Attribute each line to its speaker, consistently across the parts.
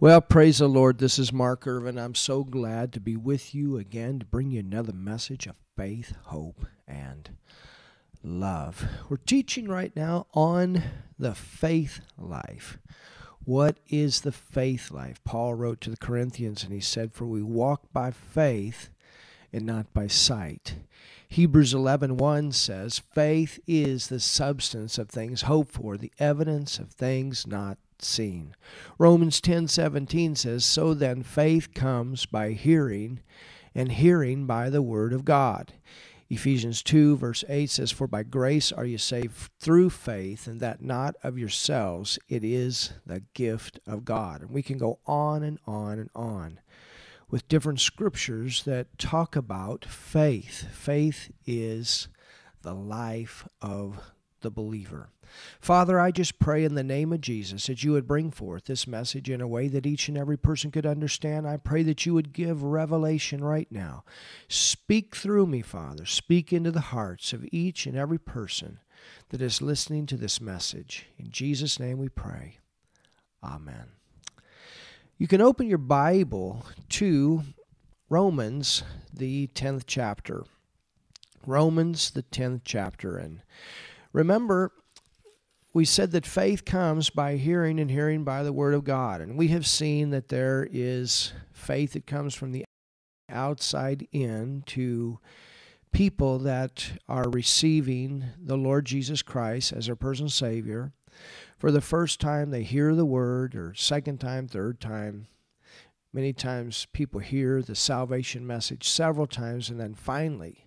Speaker 1: Well, praise the Lord. This is Mark Irvin. I'm so glad to be with you again to bring you another message of faith, hope, and love. We're teaching right now on the faith life. What is the faith life? Paul wrote to the Corinthians and he said, For we walk by faith and not by sight. Hebrews 11:1 says, "Faith is the substance of things hoped for, the evidence of things not seen. Romans 10:17 says, "So then faith comes by hearing, and hearing by the word of God." Ephesians 2 verse 8 says, "For by grace are you saved through faith, and that not of yourselves, it is the gift of God." And we can go on and on and on with different scriptures that talk about faith. Faith is the life of the believer. Father, I just pray in the name of Jesus that you would bring forth this message in a way that each and every person could understand. I pray that you would give revelation right now. Speak through me, Father. Speak into the hearts of each and every person that is listening to this message. In Jesus' name we pray. Amen. You can open your Bible to Romans, the 10th chapter. Romans, the 10th chapter. And remember, we said that faith comes by hearing and hearing by the word of God. And we have seen that there is faith that comes from the outside in to people that are receiving the Lord Jesus Christ as their personal Savior. For the first time, they hear the word, or second time, third time. Many times, people hear the salvation message several times, and then finally,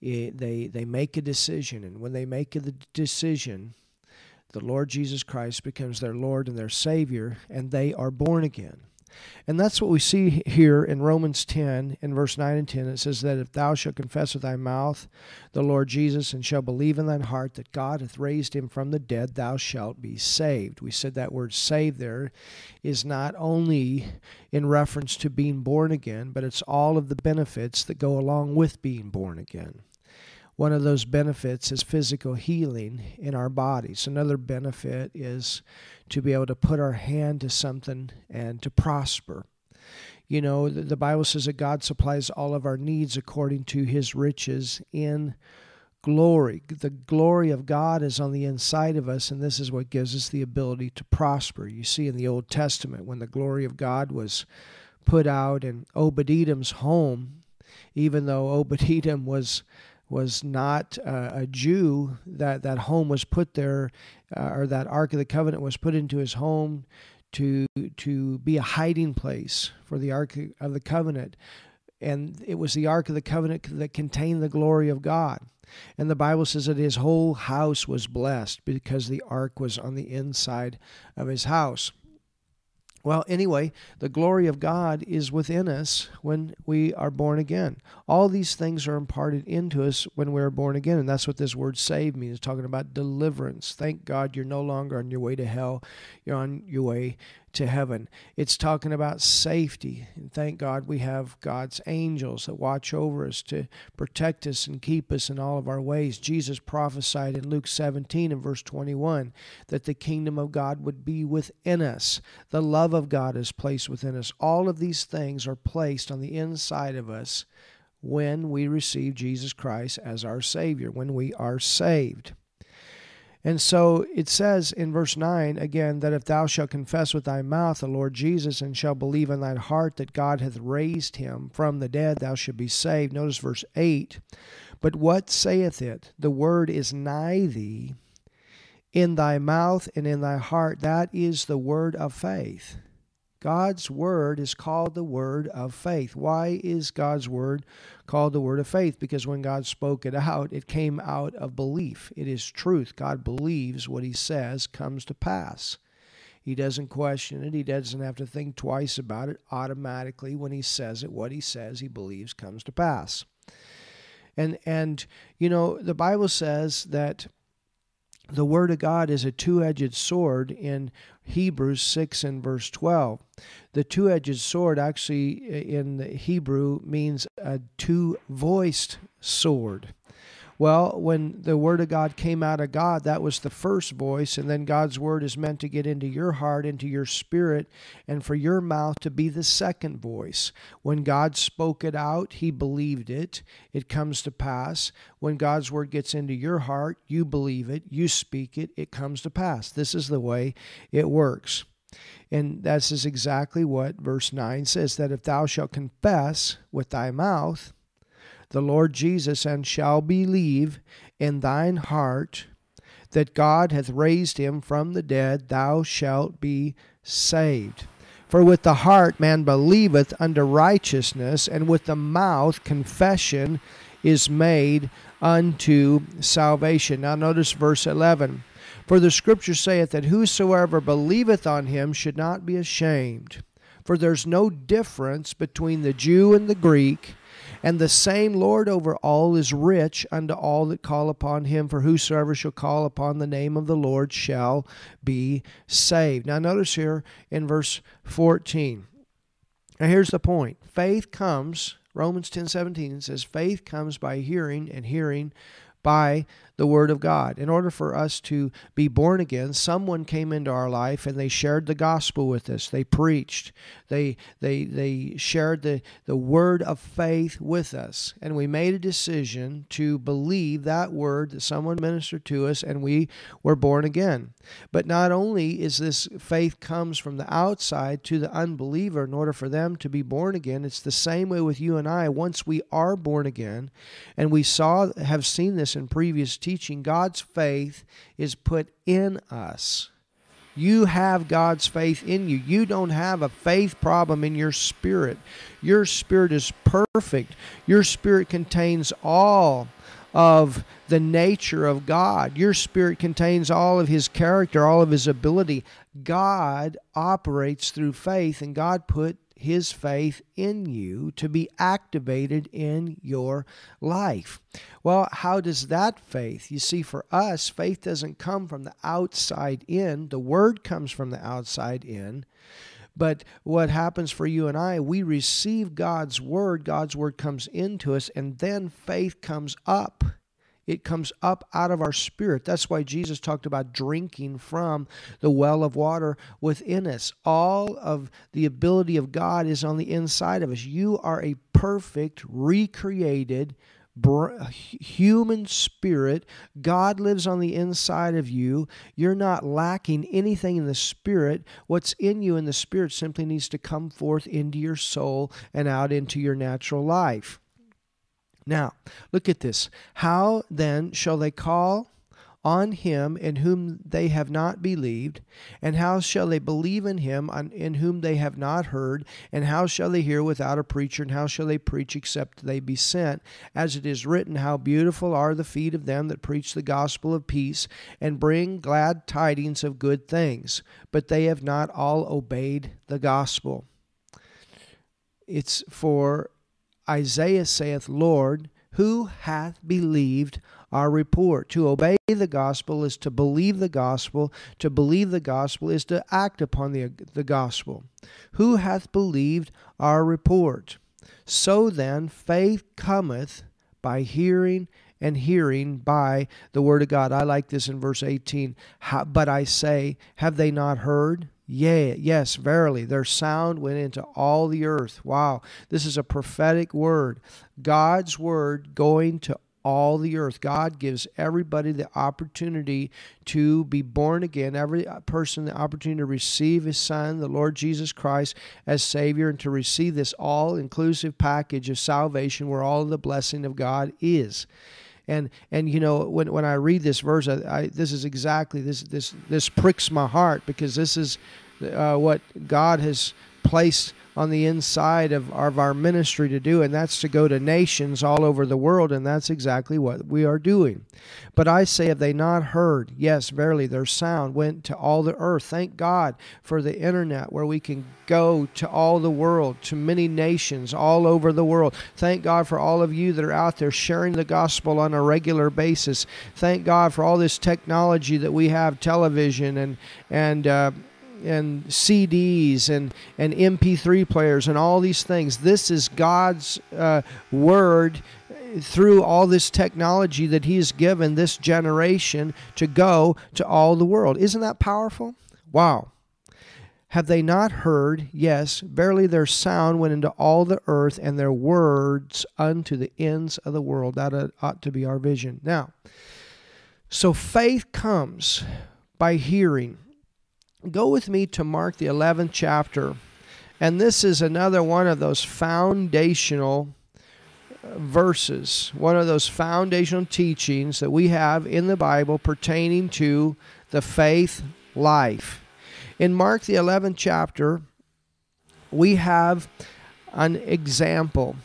Speaker 1: it, they, they make a decision. And when they make a decision, the Lord Jesus Christ becomes their Lord and their Savior, and they are born again. And that's what we see here in Romans 10, in verse 9 and 10. It says that if thou shalt confess with thy mouth the Lord Jesus and shalt believe in thine heart that God hath raised him from the dead, thou shalt be saved. We said that word saved there is not only in reference to being born again, but it's all of the benefits that go along with being born again. One of those benefits is physical healing in our bodies. Another benefit is to be able to put our hand to something and to prosper. You know, the Bible says that God supplies all of our needs according to his riches in glory. The glory of God is on the inside of us, and this is what gives us the ability to prosper. You see in the Old Testament, when the glory of God was put out in Obed Edom's home, even though Obed Edom was was not uh, a Jew, that that home was put there, uh, or that Ark of the Covenant was put into his home to to be a hiding place for the Ark of the Covenant, and it was the Ark of the Covenant that contained the glory of God. And the Bible says that his whole house was blessed because the ark was on the inside of his house. Well, anyway, the glory of God is within us when we are born again. All these things are imparted into us when we're born again, and that's what this word save means. It's talking about deliverance. Thank God you're no longer on your way to hell, you're on your way to heaven. It's talking about safety. And thank God we have God's angels that watch over us to protect us and keep us in all of our ways. Jesus prophesied in Luke 17 and verse 21 that the kingdom of God would be within us. The love of God is placed within us. All of these things are placed on the inside of us when we receive Jesus Christ as our Savior, when we are saved. And so it says in verse 9 again that if thou shalt confess with thy mouth the Lord Jesus and shalt believe in thine heart that God hath raised him from the dead, thou shalt be saved. Notice verse 8. But what saith it? The word is nigh thee, in thy mouth and in thy heart. That is the word of faith. God's word is called the word of faith. Why is God's word called the word of faith? Because when God spoke it out, it came out of belief. It is truth. God believes what he says comes to pass. He doesn't question it. He doesn't have to think twice about it. Automatically, when he says it, what he says, he believes comes to pass. And and you know, the Bible says that the word of God is a two-edged sword in Hebrews 6 and verse 12. The two edged sword actually in the Hebrew means a two voiced sword. Well, when the Word of God came out of God, that was the first voice, and then God's Word is meant to get into your heart, into your spirit, and for your mouth to be the second voice. When God spoke it out, He believed it. It comes to pass. When God's Word gets into your heart, you believe it, you speak it, it comes to pass. This is the way it works. And this is exactly what verse 9 says that if thou shalt confess with thy mouth the Lord Jesus and shall believe in thine heart that God hath raised him from the dead, thou shalt be saved. For with the heart man believeth unto righteousness, and with the mouth confession is made unto salvation. Now notice verse 11. For the scripture saith that whosoever believeth on him should not be ashamed. For there's no difference between the Jew and the Greek, and the same Lord over all is rich unto all that call upon him. For whosoever shall call upon the name of the Lord shall be saved. Now, notice here in verse 14. Now, here's the point faith comes, Romans 10 17 says, faith comes by hearing, and hearing by the Word of God. In order for us to be born again, someone came into our life and they shared the gospel with us. They preached. They they they shared the, the word of faith with us. And we made a decision to believe that word that someone ministered to us and we were born again. But not only is this faith comes from the outside to the unbeliever in order for them to be born again, it's the same way with you and I. Once we are born again, and we saw have seen this in previous teaching, God's faith is put in us. You have God's faith in you. You don't have a faith problem in your spirit. Your spirit is perfect. Your spirit contains all of the nature of God. Your spirit contains all of His character, all of His ability. God operates through faith, and God put his faith in you to be activated in your life. Well, how does that faith? You see, for us, faith doesn't come from the outside in, the word comes from the outside in. But what happens for you and I, we receive God's word, God's word comes into us, and then faith comes up it comes up out of our spirit. That's why Jesus talked about drinking from the well of water within us. All of the ability of God is on the inside of us. You are a perfect, recreated, human spirit. God lives on the inside of you. You're not lacking anything in the spirit. What's in you in the spirit simply needs to come forth into your soul and out into your natural life. Now, look at this. How then shall they call on him in whom they have not believed? And how shall they believe in him in whom they have not heard? And how shall they hear without a preacher? And how shall they preach except they be sent? As it is written, How beautiful are the feet of them that preach the gospel of peace and bring glad tidings of good things. But they have not all obeyed the gospel. It's for Isaiah saith, Lord, who hath believed our report? To obey the gospel is to believe the gospel. To believe the gospel is to act upon the, the gospel. Who hath believed our report? So then, faith cometh by hearing, and hearing by the word of God. I like this in verse 18. But I say, have they not heard? Yea, yes, verily, their sound went into all the earth. Wow, this is a prophetic word. God's word going to all the earth. God gives everybody the opportunity to be born again, every person the opportunity to receive His Son, the Lord Jesus Christ, as Savior, and to receive this all inclusive package of salvation where all the blessing of God is and and you know when when I read this verse, I, I this is exactly this this this pricks my heart because this is uh, what God has placed on the inside of, of our ministry to do, and that's to go to nations all over the world, and that's exactly what we are doing. But I say, have they not heard? Yes, verily, their sound went to all the earth. Thank God for the internet where we can go to all the world, to many nations all over the world. Thank God for all of you that are out there sharing the gospel on a regular basis. Thank God for all this technology that we have, television and and uh, and CDs and, and MP3 players and all these things. This is God's uh, word through all this technology that he has given this generation to go to all the world. Isn't that powerful? Wow. Have they not heard? Yes, verily their sound went into all the earth, and their words unto the ends of the world. That ought to be our vision. Now, so faith comes by hearing. Go with me to Mark, the 11th chapter. And this is another one of those foundational uh, verses, one of those foundational teachings that we have in the Bible pertaining to the faith life. In Mark, the 11th chapter, we have an example.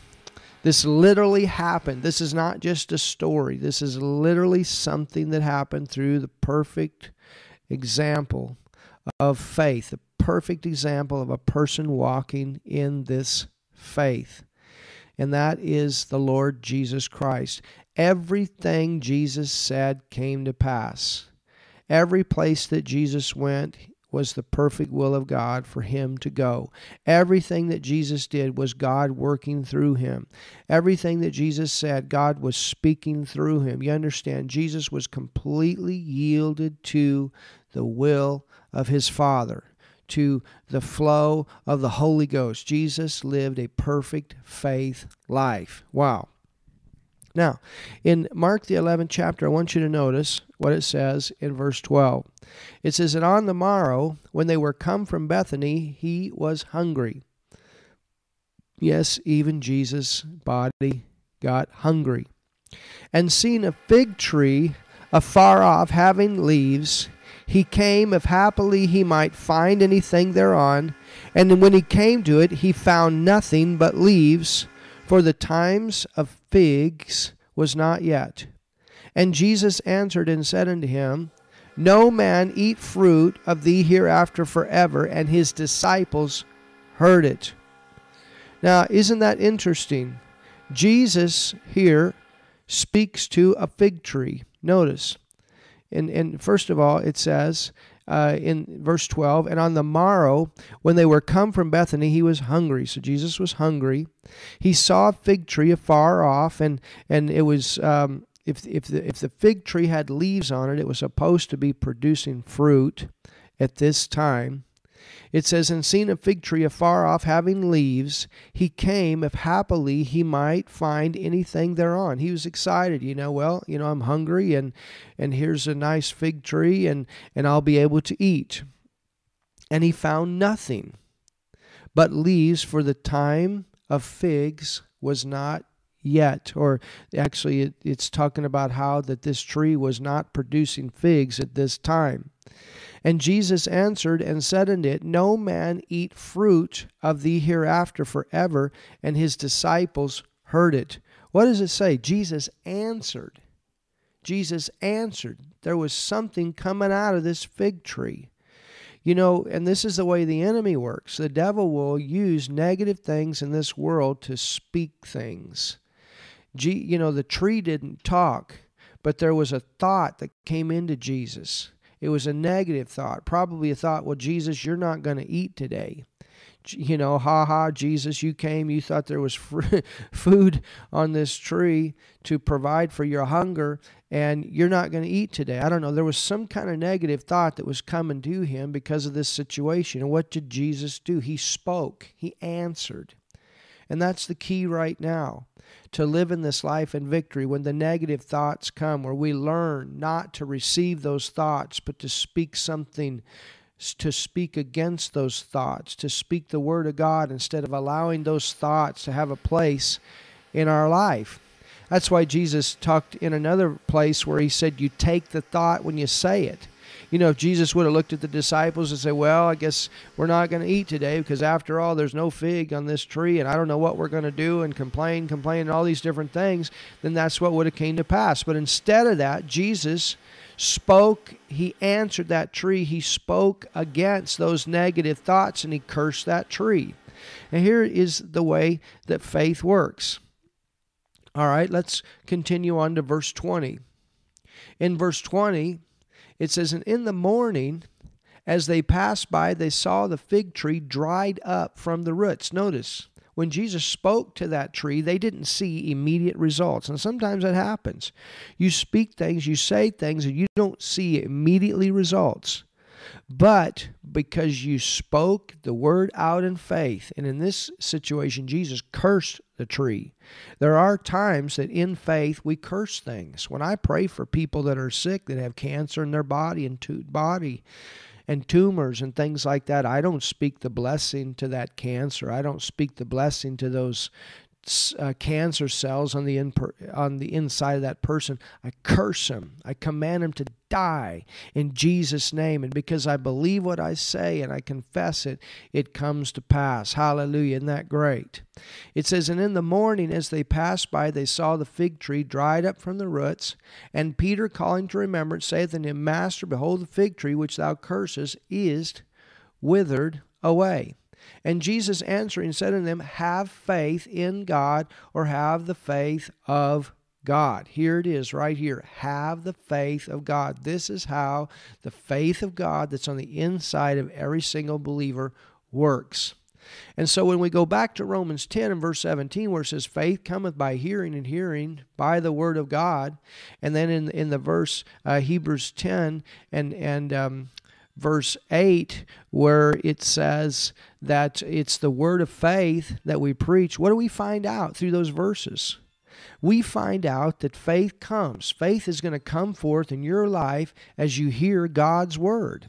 Speaker 1: This literally happened. This is not just a story. This is literally something that happened through the perfect example of faith, the perfect example of a person walking in this faith. And that is the Lord Jesus Christ. Everything Jesus said came to pass. Every place that Jesus went, was the perfect will of God for him to go. Everything that Jesus did was God working through him. Everything that Jesus said, God was speaking through him. You understand, Jesus was completely yielded to the will of his Father, to the flow of the Holy Ghost. Jesus lived a perfect faith life. Wow. Now, in Mark the 11th chapter, I want you to notice what it says in verse 12. It says, And on the morrow, when they were come from Bethany, he was hungry. Yes, even Jesus' body got hungry. And seeing a fig tree afar off having leaves, he came if happily he might find anything thereon. And when he came to it, he found nothing but leaves, for the times of figs was not yet. And Jesus answered and said unto him, No man eat fruit of thee hereafter forever. And his disciples heard it. Now, isn't that interesting? Jesus here speaks to a fig tree. Notice, and, and first of all, it says, uh, in verse 12, and on the morrow, when they were come from Bethany, he was hungry. So Jesus was hungry. He saw a fig tree afar off, and, and it was. Um, if, if, the, if the fig tree had leaves on it, it was supposed to be producing fruit at this time. It says, And seeing a fig tree afar off having leaves, he came, if happily he might find anything thereon. He was excited, you know, well, you know, I'm hungry and and here's a nice fig tree and, and I'll be able to eat. And he found nothing but leaves, for the time of figs was not yet or actually it, it's talking about how that this tree was not producing figs at this time and Jesus answered and said unto it, No man eat fruit of thee hereafter forever. And his disciples heard it. What does it say? Jesus answered. Jesus answered. There was something coming out of this fig tree. You know, and this is the way the enemy works. The devil will use negative things in this world to speak things. You know, the tree didn't talk, but there was a thought that came into Jesus it was a negative thought, probably a thought, well, Jesus, you're not going to eat today. You know, ha ha, Jesus, you came, you thought there was food on this tree to provide for your hunger, and you're not going to eat today. I don't know. There was some kind of negative thought that was coming to him because of this situation. And what did Jesus do? He spoke, he answered. And that's the key right now to live in this life in victory when the negative thoughts come, where we learn not to receive those thoughts, but to speak something, to speak against those thoughts, to speak the Word of God instead of allowing those thoughts to have a place in our life. That's why Jesus talked in another place where he said, You take the thought when you say it you know, if Jesus would have looked at the disciples and said, Well, I guess we're not going to eat today because after all, there's no fig on this tree and I don't know what we're going to do and complain, complain, and all these different things, then that's what would have came to pass. But instead of that, Jesus spoke, he answered that tree, he spoke against those negative thoughts and he cursed that tree. And here is the way that faith works. All right, let's continue on to verse 20. In verse 20, it says, And in the morning, as they passed by, they saw the fig tree dried up from the roots. Notice, when Jesus spoke to that tree, they didn't see immediate results. And sometimes that happens. You speak things, you say things, and you don't see immediately results. But because you spoke the word out in faith, and in this situation, Jesus cursed the tree. There are times that in faith we curse things. When I pray for people that are sick, that have cancer in their body and to body, and tumors and things like that. I don't speak the blessing to that cancer. I don't speak the blessing to those uh, cancer cells on the in on the inside of that person. I curse him. I command him to die in Jesus' name. And because I believe what I say and I confess it, it comes to pass. Hallelujah! Isn't that great? It says, and in the morning as they passed by, they saw the fig tree dried up from the roots. And Peter, calling to remembrance, saith unto him, Master, behold, the fig tree which thou cursest is withered away. And Jesus answering said unto them, Have faith in God, or have the faith of God. Here it is, right here. Have the faith of God. This is how the faith of God that's on the inside of every single believer works. And so when we go back to Romans 10 and verse 17, where it says, Faith cometh by hearing, and hearing by the word of God. And then in, in the verse uh, Hebrews 10 and, and um, verse 8, where it says that it's the word of faith that we preach, what do we find out through those verses? We find out that faith comes. Faith is going to come forth in your life as you hear God's word.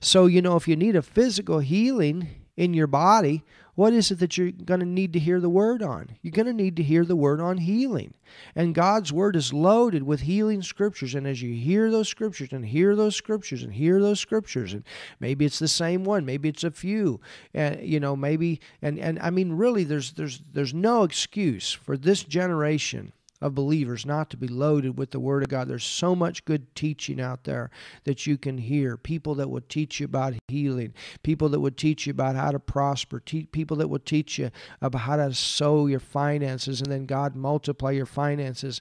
Speaker 1: So, you know, if you need a physical healing in your body, what is it that you're going to need to hear the word on? You're going to need to hear the word on healing. And God's word is loaded with healing scriptures. And as you hear those scriptures and hear those scriptures and hear those scriptures, and maybe it's the same one, maybe it's a few, and you know, maybe and and I mean, really, there's there's there's no excuse for this generation of believers not to be loaded with the Word of God. There's so much good teaching out there that you can hear. People that would teach you about healing, people that would teach you about how to prosper, te- people that would teach you about how to sow your finances and then God multiply your finances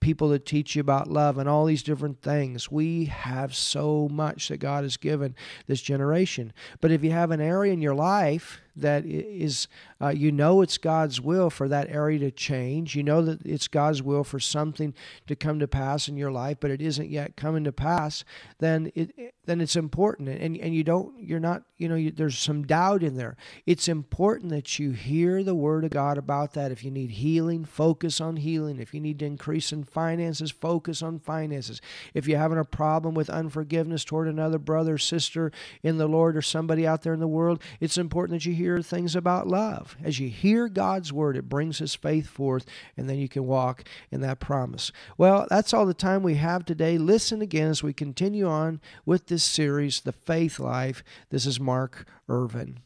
Speaker 1: people that teach you about love and all these different things. We have so much that God has given this generation. But if you have an area in your life that is, uh, you know, it's God's will for that area to change, you know that it's God's will for something to come to pass in your life, but it isn't yet coming to pass, then it then it's important. And and you don't, you're not, you know, you, there's some doubt in there. It's important that you hear the word of God about that. If you need healing, focus on healing. If you need to increase in finances, focus on finances. If you're having a problem with unforgiveness toward another brother, sister in the Lord, or somebody out there in the world, it's important that you hear things about love. As you hear God's word, it brings His faith forth, and then you can walk in that promise. Well, that's all the time we have today. Listen again as we continue on with this series, The Faith Life. This is Mark Irvin.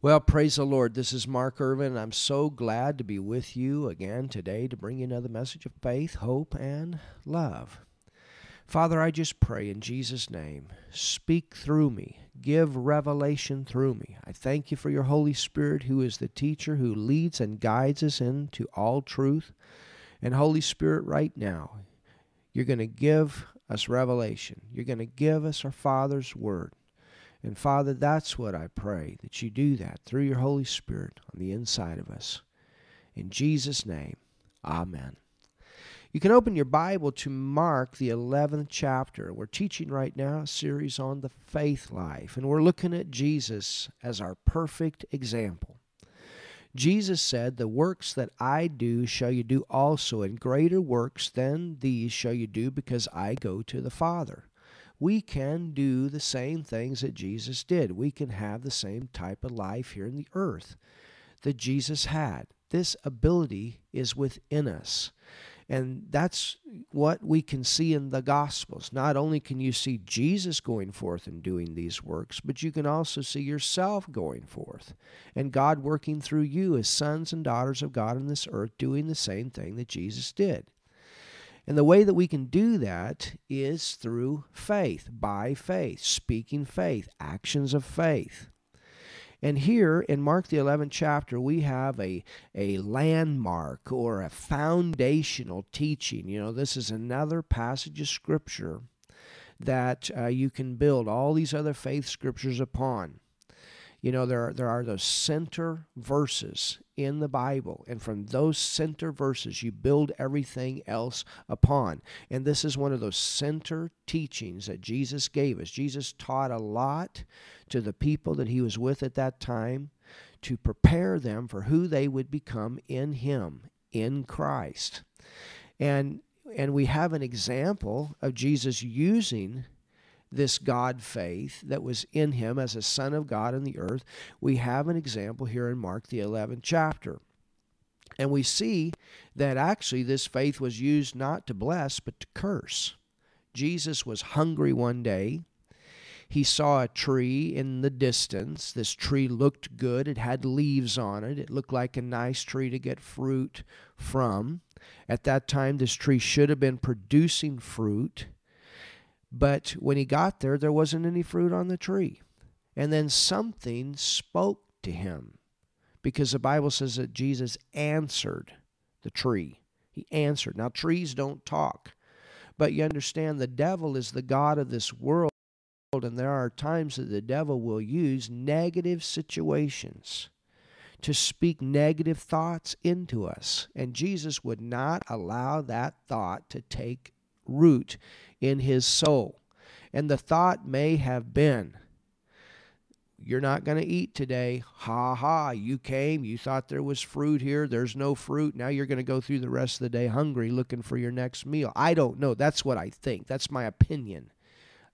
Speaker 1: Well, praise the Lord. This is Mark Irvin. I'm so glad to be with you again today to bring you another message of faith, hope, and love. Father, I just pray in Jesus' name, speak through me, give revelation through me. I thank you for your Holy Spirit, who is the teacher who leads and guides us into all truth. And Holy Spirit, right now, you're going to give us revelation. You're going to give us our Father's Word. And Father, that's what I pray, that you do that through your Holy Spirit on the inside of us. In Jesus' name, amen. You can open your Bible to Mark, the 11th chapter. We're teaching right now a series on the faith life, and we're looking at Jesus as our perfect example. Jesus said, The works that I do shall you do also, and greater works than these shall you do, because I go to the Father we can do the same things that Jesus did. We can have the same type of life here in the earth that Jesus had. This ability is within us. And that's what we can see in the Gospels. Not only can you see Jesus going forth and doing these works, but you can also see yourself going forth and God working through you as sons and daughters of God on this earth, doing the same thing that Jesus did. And the way that we can do that is through faith, by faith, speaking faith, actions of faith. And here in Mark the 11th chapter, we have a, a landmark or a foundational teaching. You know, this is another passage of Scripture that uh, you can build all these other faith scriptures upon. You know, there are, there are those center verses in the Bible, and from those center verses, you build everything else upon. And this is one of those center teachings that Jesus gave us. Jesus taught a lot to the people that he was with at that time to prepare them for who they would become in him, in Christ. And and we have an example of Jesus using this God faith that was in him as a son of God in the earth. We have an example here in Mark, the 11th chapter. And we see that actually this faith was used not to bless, but to curse. Jesus was hungry one day. He saw a tree in the distance. This tree looked good. It had leaves on it. It looked like a nice tree to get fruit from. At that time, this tree should have been producing fruit. But when he got there, there wasn't any fruit on the tree. And then something spoke to him because the Bible says that Jesus answered the tree. He answered. Now, trees don't talk, but you understand the devil is the God of this world, and there are times that the devil will use negative situations to speak negative thoughts into us. And Jesus would not allow that thought to take root in his soul. And the thought may have been, You're not going to eat today. Ha ha, you came, you thought there was fruit here, there's no fruit. Now you're going to go through the rest of the day hungry looking for your next meal. I don't know. That's what I think. That's my opinion.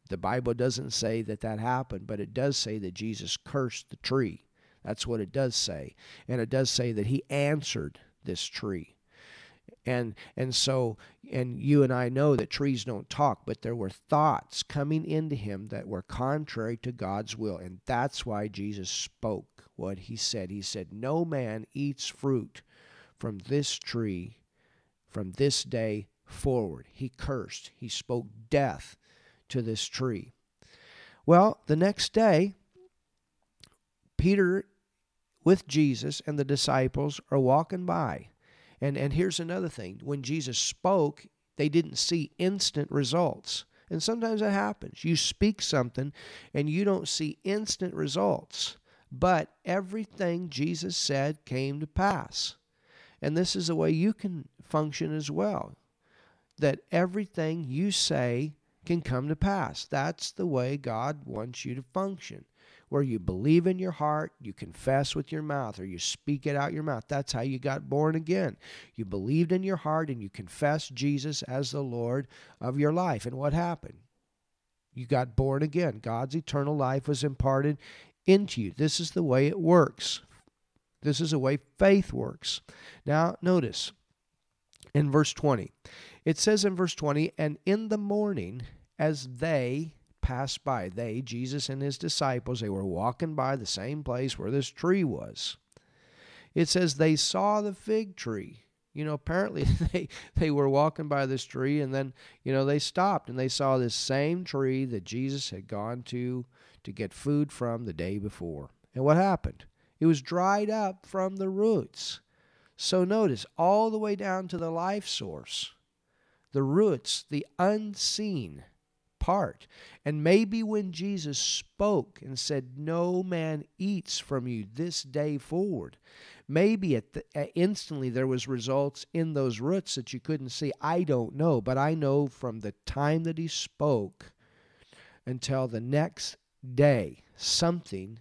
Speaker 1: The Bible doesn't say that that happened, but it does say that Jesus cursed the tree. That's what it does say. And it does say that he answered this tree and and so and you and I know that trees don't talk but there were thoughts coming into him that were contrary to God's will. And that's why Jesus spoke what he said. He said no man eats fruit from this tree from this day forward. He cursed. He spoke death to this tree. Well the next day Peter with Jesus and the disciples are walking by and and here's another thing. When Jesus spoke, they didn't see instant results. And sometimes that happens. You speak something and you don't see instant results. But everything Jesus said came to pass. And this is the way you can function as well. That everything you say can come to pass. That's the way God wants you to function where you believe in your heart, you confess with your mouth, or you speak it out your mouth. That's how you got born again. You believed in your heart and you confessed Jesus as the Lord of your life. And what happened? You got born again. God's eternal life was imparted into you. This is the way it works. This is the way faith works. Now, notice in verse 20, it says in verse 20, and in the morning, as they, passed by. They, Jesus and his disciples, they were walking by the same place where this tree was. It says they saw the fig tree. You know, apparently they, they were walking by this tree and then, you know, they stopped and they saw this same tree that Jesus had gone to to get food from the day before. And what happened? It was dried up from the roots. So notice, all the way down to the life source, the roots, the unseen, part. And maybe when Jesus spoke and said, No man eats from you this day forward, maybe at the, instantly there was results in those roots that you couldn't see. I don't know, but I know from the time that he spoke until the next day, something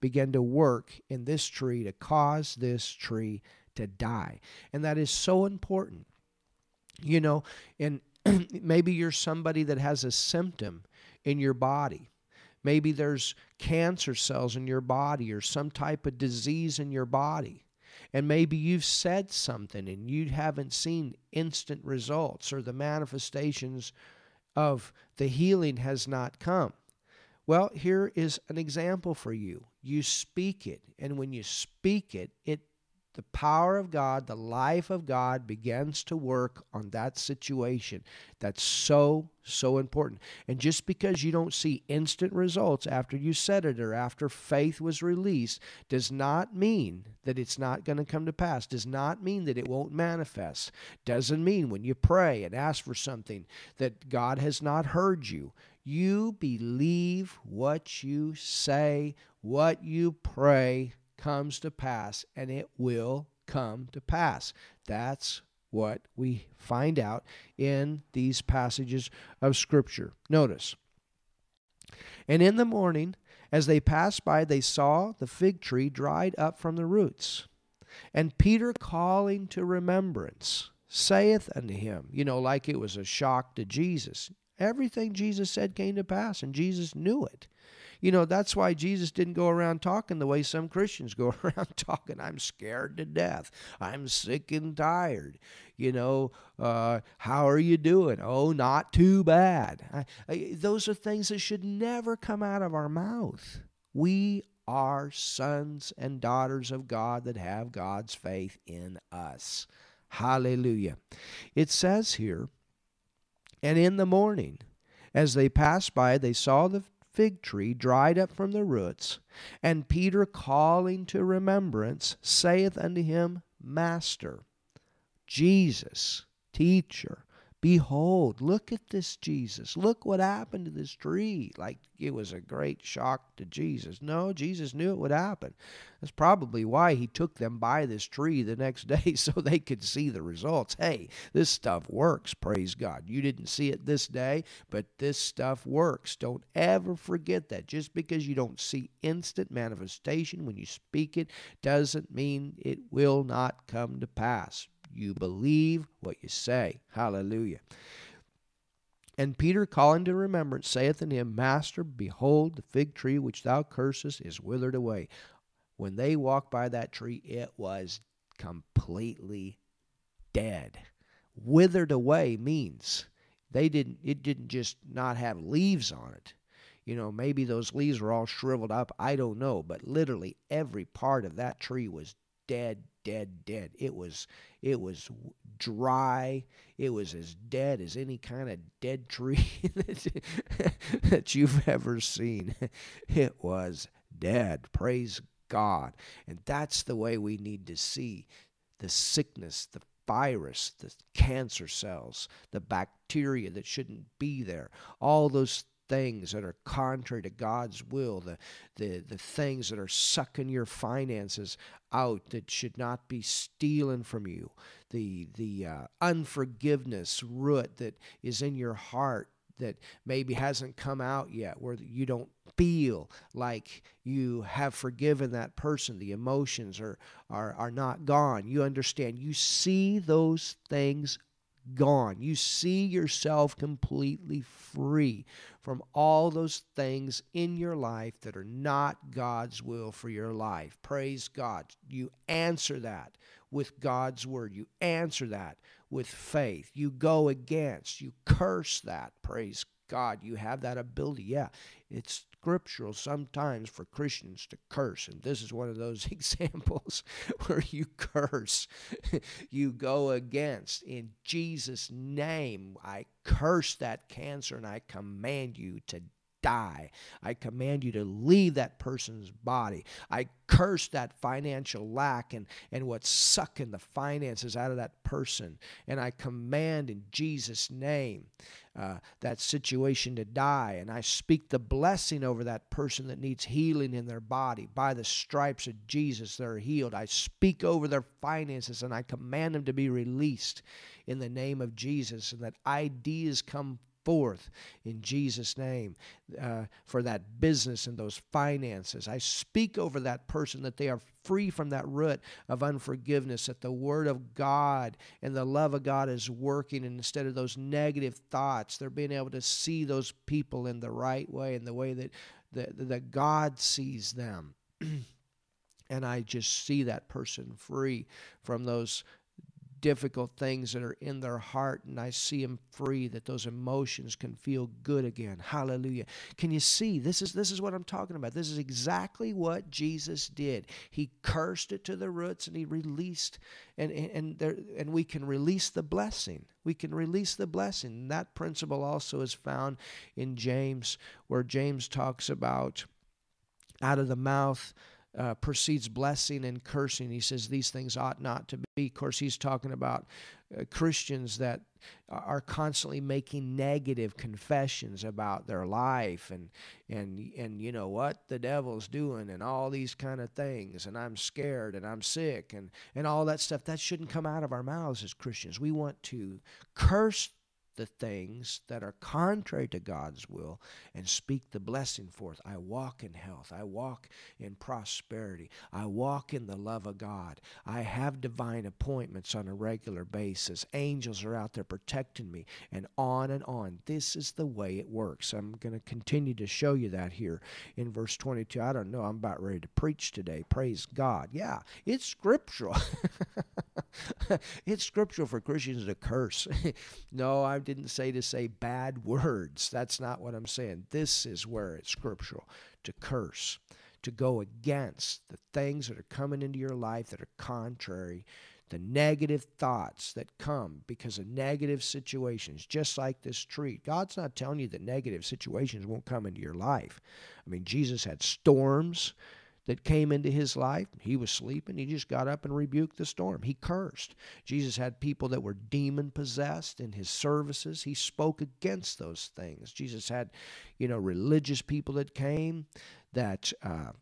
Speaker 1: began to work in this tree to cause this tree to die. And that is so important. You know, in maybe you're somebody that has a symptom in your body. Maybe there's cancer cells in your body or some type of disease in your body. And maybe you've said something and you haven't seen instant results or the manifestations of the healing has not come. Well, here is an example for you. You speak it, and when you speak it, it the power of God, the life of God begins to work on that situation. That's so, so important. And just because you don't see instant results after you said it or after faith was released does not mean that it's not going to come to pass, does not mean that it won't manifest, doesn't mean when you pray and ask for something that God has not heard you. You believe what you say, what you pray comes to pass, and it will come to pass. That's what we find out in these passages of Scripture. Notice. And in the morning, as they passed by, they saw the fig tree dried up from the roots. And Peter, calling to remembrance, saith unto him, you know, like it was a shock to Jesus. Everything Jesus said came to pass, and Jesus knew it. You know, that's why Jesus didn't go around talking the way some Christians go around talking. I'm scared to death. I'm sick and tired. You know, uh, how are you doing? Oh, not too bad. I, I, those are things that should never come out of our mouth. We are sons and daughters of God that have God's faith in us. Hallelujah. It says here, and in the morning, as they passed by, they saw the fig tree dried up from the roots. And Peter, calling to remembrance, saith unto him, Master, Jesus, teacher, Behold, look at this Jesus. Look what happened to this tree. Like it was a great shock to Jesus. No, Jesus knew it would happen. That's probably why he took them by this tree the next day so they could see the results. Hey, this stuff works, praise God. You didn't see it this day, but this stuff works. Don't ever forget that. Just because you don't see instant manifestation when you speak it doesn't mean it will not come to pass. You believe what you say. Hallelujah. And Peter, calling to remembrance, saith unto him, Master, behold, the fig tree which thou cursest is withered away. When they walked by that tree, it was completely dead. Withered away means they didn't it didn't just not have leaves on it. You know, maybe those leaves were all shriveled up. I don't know, but literally every part of that tree was dead, dead, dead. It was it was dry. It was as dead as any kind of dead tree that you've ever seen. It was dead. Praise God. And that's the way we need to see the sickness, the virus, the cancer cells, the bacteria that shouldn't be there, all those things that are contrary to God's will, the, the, the things that are sucking your finances out that should not be stealing from you, the, the uh, unforgiveness root that is in your heart that maybe hasn't come out yet, where you don't feel like you have forgiven that person. The emotions are, are, are not gone. You understand. You see those things gone. You see yourself completely free from all those things in your life that are not God's will for your life. Praise God. You answer that with God's word. You answer that with faith. You go against, you curse that. Praise God. You have that ability. Yeah, it's scriptural sometimes for Christians to curse. And this is one of those examples where you curse, you go against. In Jesus' name, I curse that cancer and I command you to die. I command you to leave that person's body. I curse that financial lack and, and what's sucking the finances out of that person. And I command in Jesus' name uh, that situation to die. And I speak the blessing over that person that needs healing in their body. By the stripes of Jesus, they're healed. I speak over their finances and I command them to be released in the name of Jesus and that ideas come forth in Jesus' name uh, for that business and those finances. I speak over that person that they are free from that root of unforgiveness, that the Word of God and the love of God is working, and instead of those negative thoughts, they're being able to see those people in the right way, in the way that, that, that God sees them. and I just see that person free from those difficult things that are in their heart and I see them free that those emotions can feel good again. Hallelujah. Can you see this is this is what I'm talking about. This is exactly what Jesus did. He cursed it to the roots and he released and and there and we can release the blessing. We can release the blessing. And that principle also is found in James where James talks about out of the mouth uh, precedes blessing and cursing. He says these things ought not to be. Of course, he's talking about uh, Christians that are constantly making negative confessions about their life and and and you know what the devil's doing and all these kind of things and I'm scared and I'm sick and and all that stuff that shouldn't come out of our mouths as Christians. We want to curse the things that are contrary to God's will and speak the blessing forth. I walk in health. I walk in prosperity. I walk in the love of God. I have divine appointments on a regular basis. Angels are out there protecting me, and on and on. This is the way it works. I'm going to continue to show you that here in verse 22. I don't know. I'm about ready to preach today. Praise God. Yeah, it's scriptural. it's scriptural for Christians to curse. no, I didn't say to say bad words. That's not what I'm saying. This is where it's scriptural to curse, to go against the things that are coming into your life that are contrary the negative thoughts that come because of negative situations, just like this tree. God's not telling you that negative situations won't come into your life. I mean, Jesus had storms that came into his life. He was sleeping. He just got up and rebuked the storm. He cursed. Jesus had people that were demon possessed in his services. He spoke against those things. Jesus had, you know, religious people that came that uh,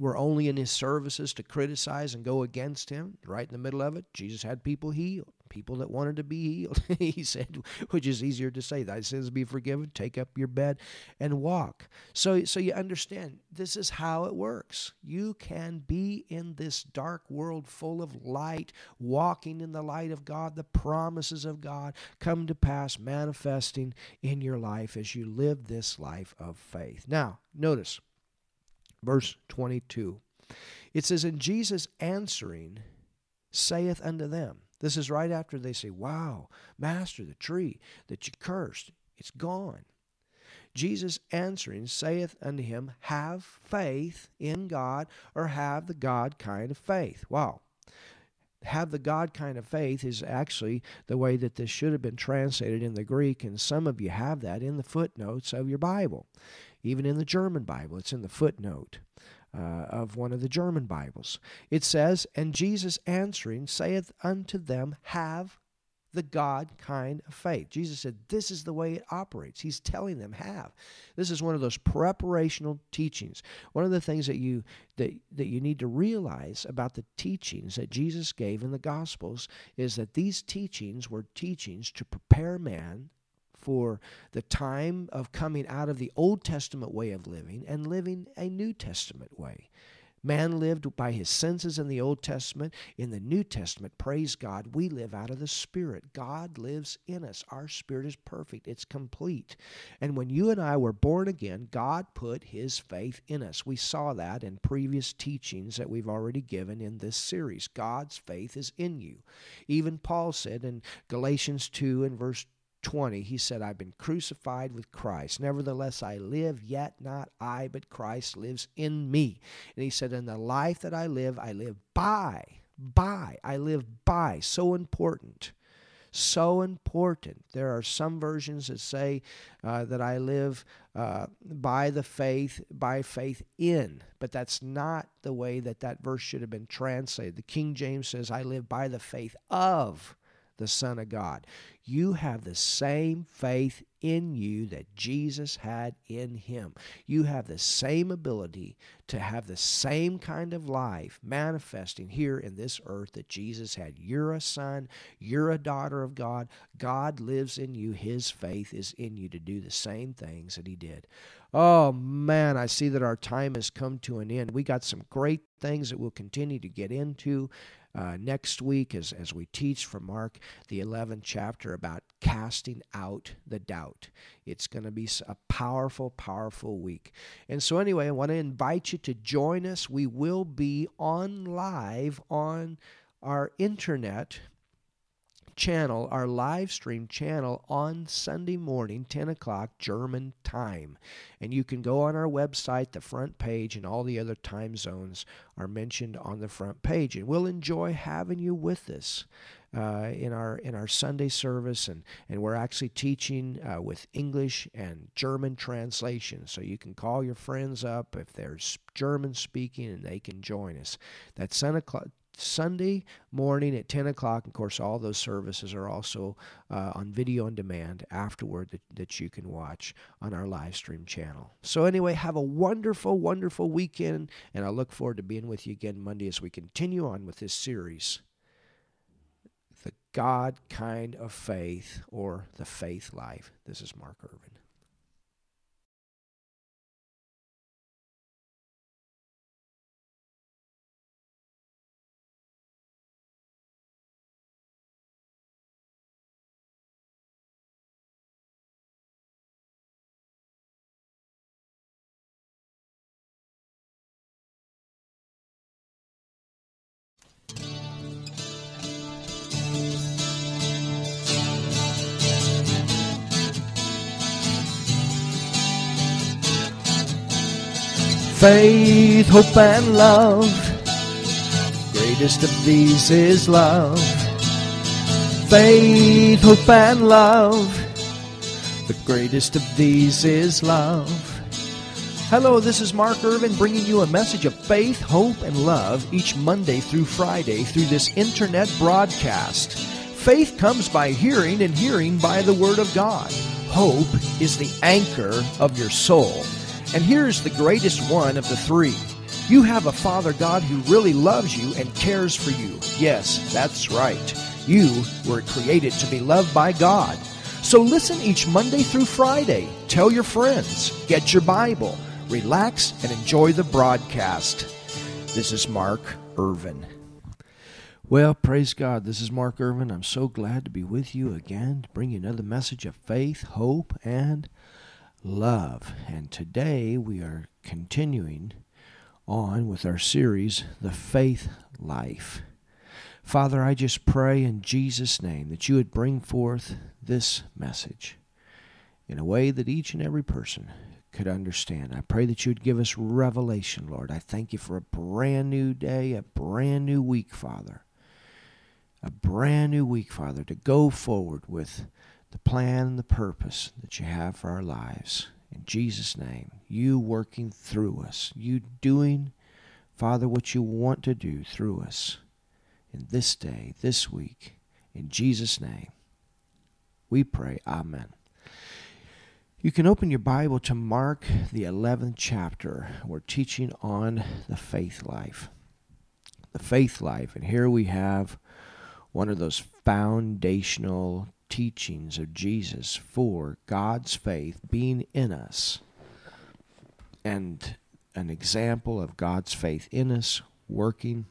Speaker 1: were only in his services to criticize and go against him. Right in the middle of it, Jesus had people healed people that wanted to be healed. he said, which is easier to say, thy sins be forgiven, take up your bed and walk. So so you understand this is how it works. You can be in this dark world full of light, walking in the light of God, the promises of God come to pass manifesting in your life as you live this life of faith. Now, notice verse 22. It says, And Jesus answering saith unto them, this is right after they say, Wow, Master, the tree that you cursed, it's gone. Jesus answering saith unto him, Have faith in God, or have the God kind of faith. Wow. Have the God kind of faith is actually the way that this should have been translated in the Greek, and some of you have that in the footnotes of your Bible. Even in the German Bible, it's in the footnote uh, of one of the German Bibles. It says, And Jesus answering saith unto them, Have the God kind of faith. Jesus said, This is the way it operates. He's telling them, have. This is one of those preparational teachings. One of the things that you that, that you need to realize about the teachings that Jesus gave in the Gospels is that these teachings were teachings to prepare man for the time of coming out of the Old Testament way of living and living a New Testament way. Man lived by his senses in the Old Testament. In the New Testament, praise God, we live out of the Spirit. God lives in us. Our spirit is perfect, it's complete. And when you and I were born again, God put his faith in us. We saw that in previous teachings that we've already given in this series. God's faith is in you. Even Paul said in Galatians 2 and verse 20, he said, I've been crucified with Christ. Nevertheless, I live, yet not I, but Christ lives in me. And he said, In the life that I live, I live by, by, I live by. So important. So important. There are some versions that say uh, that I live uh, by the faith, by faith in, but that's not the way that that verse should have been translated. The King James says, I live by the faith of the Son of God. You have the same faith in you that Jesus had in him. You have the same ability to have the same kind of life manifesting here in this earth that Jesus had. You're a son, you're a daughter of God. God lives in you. His faith is in you to do the same things that he did. Oh man, I see that our time has come to an end. We got some great things that we'll continue to get into uh, next week as, as we teach from Mark, the 11th chapter, about casting out the doubt. It's going to be a powerful, powerful week. And so, anyway, I want to invite you to join us. We will be on live on our internet channel, our live stream channel on Sunday morning, 10 o'clock German time. And you can go on our website, the front page, and all the other time zones are mentioned on the front page. And we'll enjoy having you with us. Uh, in our in our Sunday service, and and we're actually teaching uh, with English and German translation. So you can call your friends up if there's German speaking, and they can join us. That's Sunday morning at 10 o'clock. Of course, all those services are also uh, on video on demand afterward that, that you can watch on our live stream channel. So, anyway, have a wonderful, wonderful weekend, and I look forward to being with you again Monday as we continue on with this series the God kind of faith or the faith life. This is Mark Irvin. Faith, hope, and love. Greatest of these is love. Faith, hope, and love. The greatest of these is love. Hello, this is Mark Irvin bringing you a message of faith, hope, and love each Monday through Friday through this internet broadcast. Faith comes by hearing, and hearing by the Word of God. Hope is the anchor of your soul. And here's the greatest one of the three. You have a Father God who really loves you and cares for you. Yes, that's right. You were created to be loved by God. So listen each Monday through Friday. Tell your friends. Get your Bible. Relax and enjoy the broadcast. This is Mark Irvin. Well, praise God. This is Mark Irvin. I'm so glad to be with you again to bring you another message of faith, hope, and love. And today we are continuing on with our series, The Faith Life. Father, I just pray in Jesus' name that you would bring forth this message in a way that each and every person could understand. I pray that you would give us revelation, Lord. I thank you for a brand new day, a brand new week, Father. A brand new week, Father, to go forward with the plan and the purpose that you have for our lives. In Jesus' name, you working through us, you doing, Father, what you want to do through us in this day, this week. In Jesus' name, we pray. Amen. You can open your Bible to Mark, the 11th chapter. We're teaching on the faith life. The faith life. And here we have one of those foundational teachings of Jesus for God's faith being in us and an example of God's faith in us working.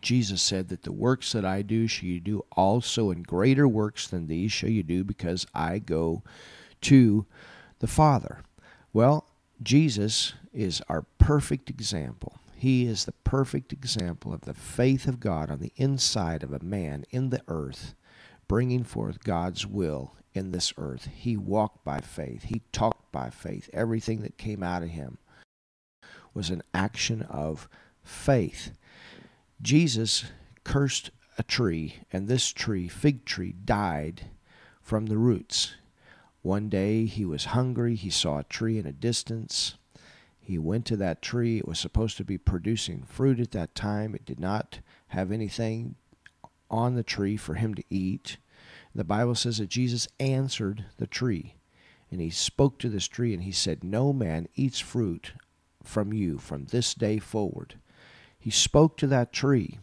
Speaker 1: Jesus said that the works that I do shall you do also, and greater works than these shall you do, because I go to the Father. Well, Jesus is our perfect example. He is the perfect example of the faith of God on the inside of a man in the earth bringing forth God's will in this earth. He walked by faith, he talked by faith. Everything that came out of him was an action of faith. Jesus cursed a tree, and this tree, fig tree, died from the roots. One day he was hungry. He saw a tree in a distance. He went to that tree. It was supposed to be producing fruit at that time. It did not have anything on the tree for him to eat. The Bible says that Jesus answered the tree and he spoke to this tree and he said, No man eats fruit from you from this day forward. He spoke to that tree.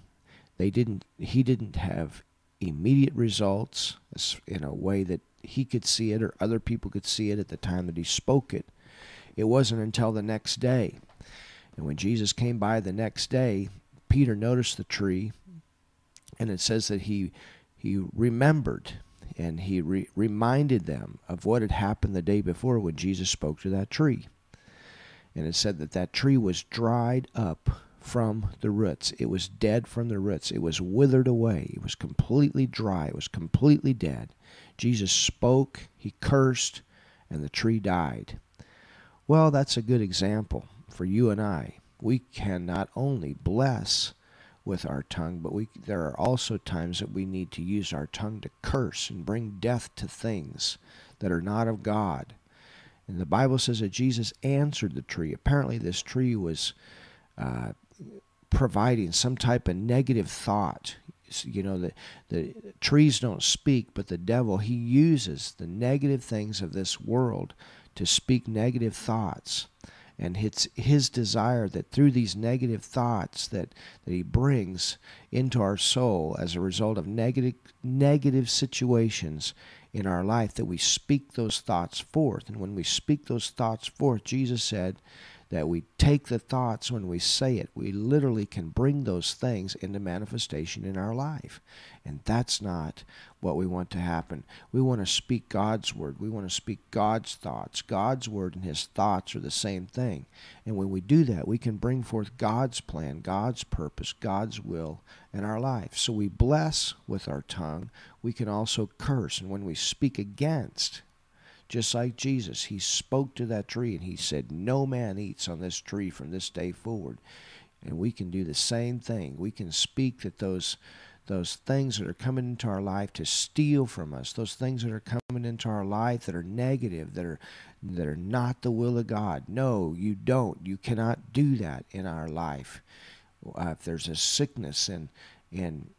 Speaker 1: They didn't he didn't have immediate results in a way that he could see it or other people could see it at the time that he spoke it. It wasn't until the next day. And when Jesus came by the next day, Peter noticed the tree and it says that he he remembered and he re- reminded them of what had happened the day before when Jesus spoke to that tree. And it said that that tree was dried up from the roots. It was dead from the roots. It was withered away. It was completely dry. It was completely dead. Jesus spoke, he cursed, and the tree died. Well, that's a good example for you and I. We can not only bless with our tongue, but we there are also times that we need to use our tongue to curse and bring death to things that are not of God. And the Bible says that Jesus answered the tree. Apparently, this tree was uh, providing some type of negative thought. You know, the, the trees don't speak, but the devil, he uses the negative things of this world to speak negative thoughts and it's his desire that through these negative thoughts that, that he brings into our soul as a result of negative negative situations in our life that we speak those thoughts forth and when we speak those thoughts forth jesus said that we take the thoughts when we say it. We literally can bring those things into manifestation in our life. And that's not what we want to happen. We want to speak God's word. We want to speak God's thoughts. God's word and his thoughts are the same thing. And when we do that, we can bring forth God's plan, God's purpose, God's will in our life. So we bless with our tongue. We can also curse. And when we speak against, just like Jesus, he spoke to that tree and he said, No man eats on this tree from this day forward. And we can do the same thing. We can speak that those those things that are coming into our life to steal from us, those things that are coming into our life that are negative, that are that are not the will of God. No, you don't. You cannot do that in our life. Uh, if there's a sickness and and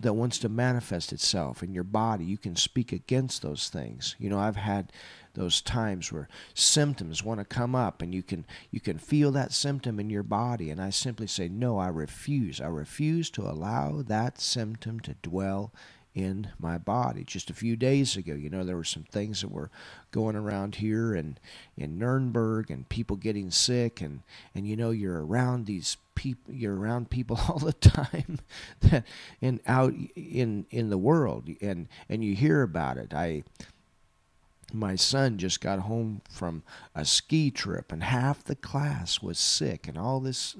Speaker 1: that wants to manifest itself in your body, you can speak against those things. You know, I've had those times where symptoms want to come up and you can you can feel that symptom in your body and I simply say no, I refuse. I refuse to allow that symptom to dwell in my body. Just a few days ago, you know, there were some things that were going around here and in Nuremberg and people getting sick and and you know you're around these people you're around people all the time that and out in in the world and and you hear about it. I my son just got home from a ski trip and half the class was sick and all this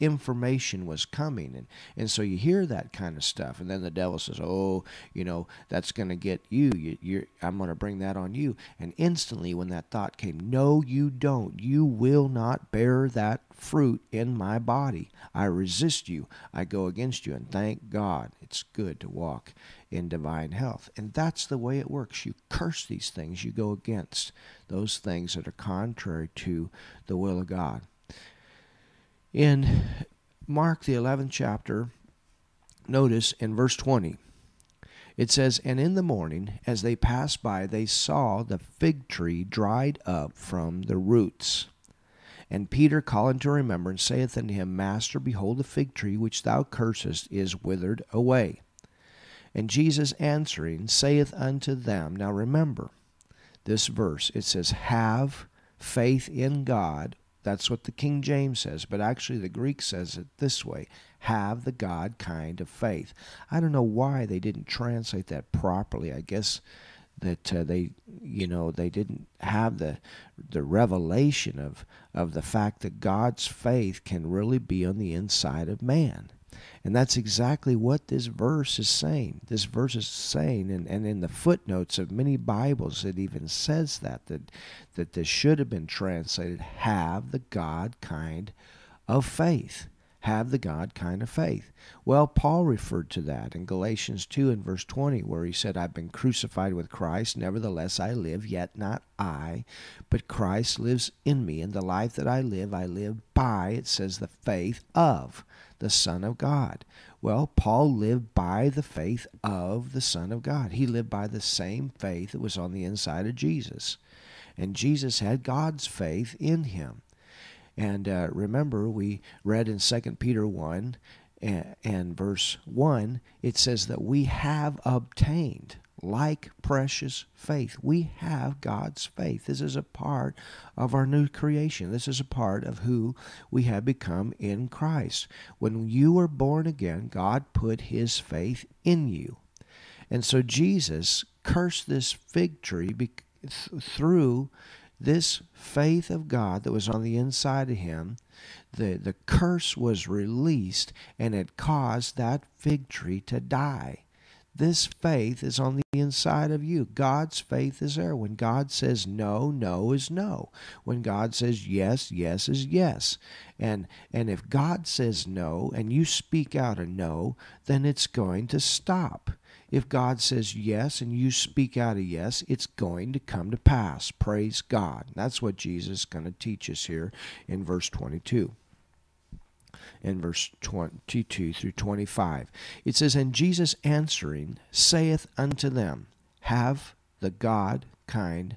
Speaker 1: information was coming and and so you hear that kind of stuff and then the devil says oh you know that's going to get you, you you're, i'm going to bring that on you. And instantly when that thought came no you don't. You will not bear that fruit in my body. I resist you. I go against you and thank god it's good to walk in divine health and that's the way it works you curse these things you go against those things that are contrary to the will of god in Mark, the 11th chapter, notice in verse 20, it says, And in the morning, as they passed by, they saw the fig tree dried up from the roots. And Peter, calling to remembrance, saith unto him, Master, behold, the fig tree which thou cursest is withered away. And Jesus answering saith unto them, Now remember this verse, it says, Have faith in God that's what the King James says, but actually the Greek says it this way have the God kind of faith. I don't know why they didn't translate that properly. I guess that uh, they you know they didn't have the the revelation of of the fact that God's faith can really be on the inside of man and that's exactly what this verse is saying. This verse is saying, and, and in the footnotes of many Bibles, it even says that, that, that this should have been translated, have the God kind of faith. Have the God kind of faith. Well, Paul referred to that in Galatians 2 and verse 20, where he said, I've been crucified with Christ, nevertheless I live, yet not I, but Christ lives in me. And the life that I live, I live by, it says, the faith of the Son of God. Well, Paul lived by the faith of the Son of God. He lived by the same faith that was on the inside of Jesus. And Jesus had God's faith in him. And uh, remember, we read in 2 Peter 1 and, and verse 1, it says that we have obtained like precious faith. We have God's faith. This is a part of our new creation. This is a part of who we have become in Christ. When you were born again, God put his faith in you. And so Jesus cursed this fig tree through this faith of God that was on the inside of him, the, the curse was released and it caused that fig tree to die. This faith is on the inside of you. God's faith is there. When God says no, no is no. When God says yes, yes is yes. And and if God says no and you speak out a no, then it's going to stop. If God says yes and you speak out a yes, it's going to come to pass. Praise God. That's what Jesus is going to teach us here in verse 22 in verse 22 through 25. It says, And Jesus answering saith unto them, Have the God kind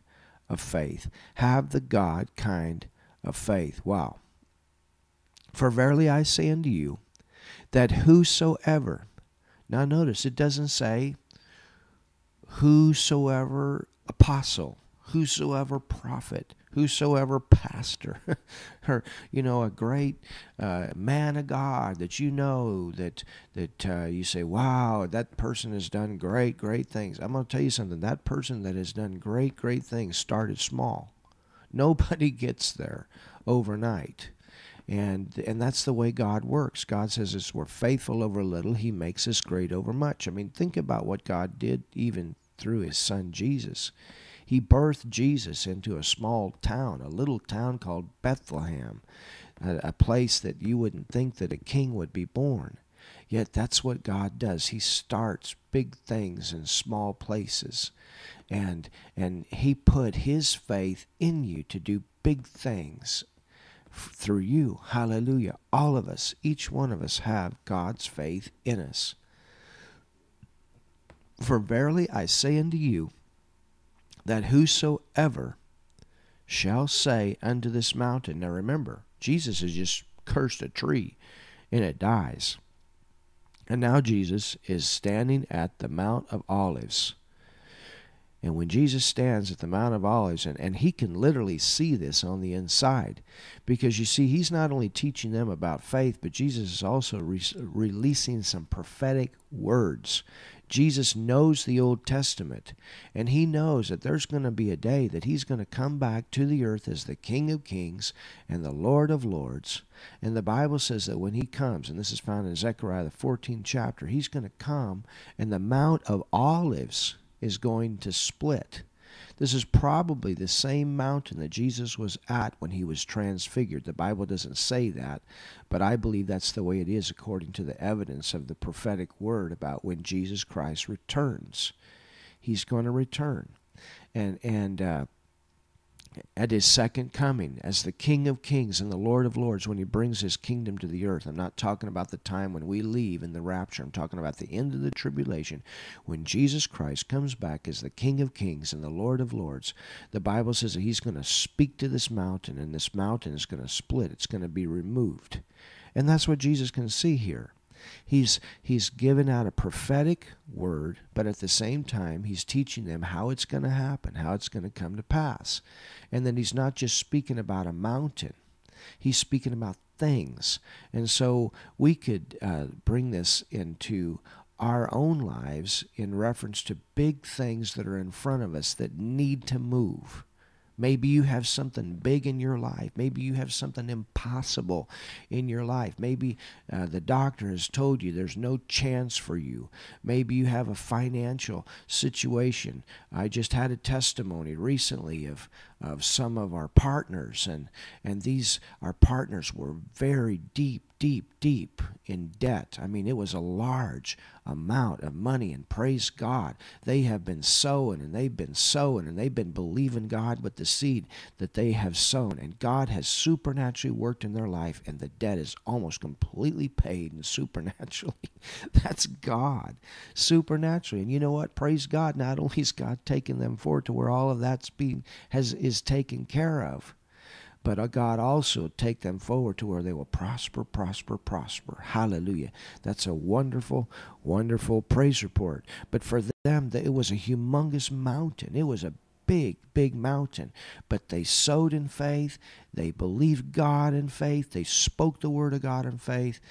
Speaker 1: of faith. Have the God kind of faith. Wow. For verily I say unto you, that whosoever, now notice it doesn't say whosoever apostle, whosoever prophet, whosoever pastor or you know a great uh, man of God that you know that that uh, you say wow that person has done great great things I'm going to tell you something that person that has done great great things started small nobody gets there overnight and and that's the way God works. God says as we're faithful over little, He makes us great over much. I mean, think about what God did even through His Son Jesus. He birthed Jesus into a small town, a little town called Bethlehem, a, a place that you wouldn't think that a king would be born. Yet that's what God does. He starts big things in small places. And and he put his faith in you to do big things through you. Hallelujah. All of us, each one of us have God's faith in us. For verily I say unto you, that whosoever shall say unto this mountain, now remember, Jesus has just cursed a tree and it dies. And now Jesus is standing at the Mount of Olives. And when Jesus stands at the Mount of Olives, and, and he can literally see this on the inside, because you see, he's not only teaching them about faith, but Jesus is also re- releasing some prophetic words Jesus knows the Old Testament, and he knows that there's going to be a day that he's going to come back to the earth as the King of Kings and the Lord of Lords. And the Bible says that when he comes, and this is found in Zechariah the 14th chapter, he's going to come and the Mount of Olives is going to split. This is probably the same mountain that Jesus was at when he was transfigured. The Bible doesn't say that, but I believe that's the way it is according to the evidence of the prophetic word about when Jesus Christ returns. He's going to return. And and uh, at his second coming as the King of Kings and the Lord of Lords when he brings his kingdom to the earth. I'm not talking about the time when we leave in the rapture. I'm talking about the end of the tribulation when Jesus Christ comes back as the King of Kings and the Lord of Lords. The Bible says that he's going to speak to this mountain and this mountain is going to split. It's going to be removed. And that's what Jesus can see here. He's he's given out a prophetic word, but at the same time he's teaching them how it's going to happen, how it's going to come to pass. And then he's not just speaking about a mountain. He's speaking about things. And so we could uh, bring this into our own lives in reference to big things that are in front of us that need to move. Maybe you have something big in your life. Maybe you have something impossible in your life. Maybe uh, the doctor has told you there's no chance for you. Maybe you have a financial situation. I just had a testimony recently of, of some of our partners, and, and these, our partners were very deep, deep, deep in debt. I mean, it was a large amount of money, and praise God, they have been sowing and they've been sowing and they've been believing God with the seed that they have sown, and God has supernaturally worked in their life, and the debt is almost completely paid and supernaturally. That's God, supernaturally. And you know what? Praise God. Not only is God taking them forward to where all of that's being has is taken care of but uh, God also take them forward to where they will prosper, prosper, prosper. Hallelujah. That's a wonderful, wonderful praise report. But for them, it was a humongous mountain. It was a big, big mountain. But they sowed in faith. They believed God in faith. They spoke the word of God in faith.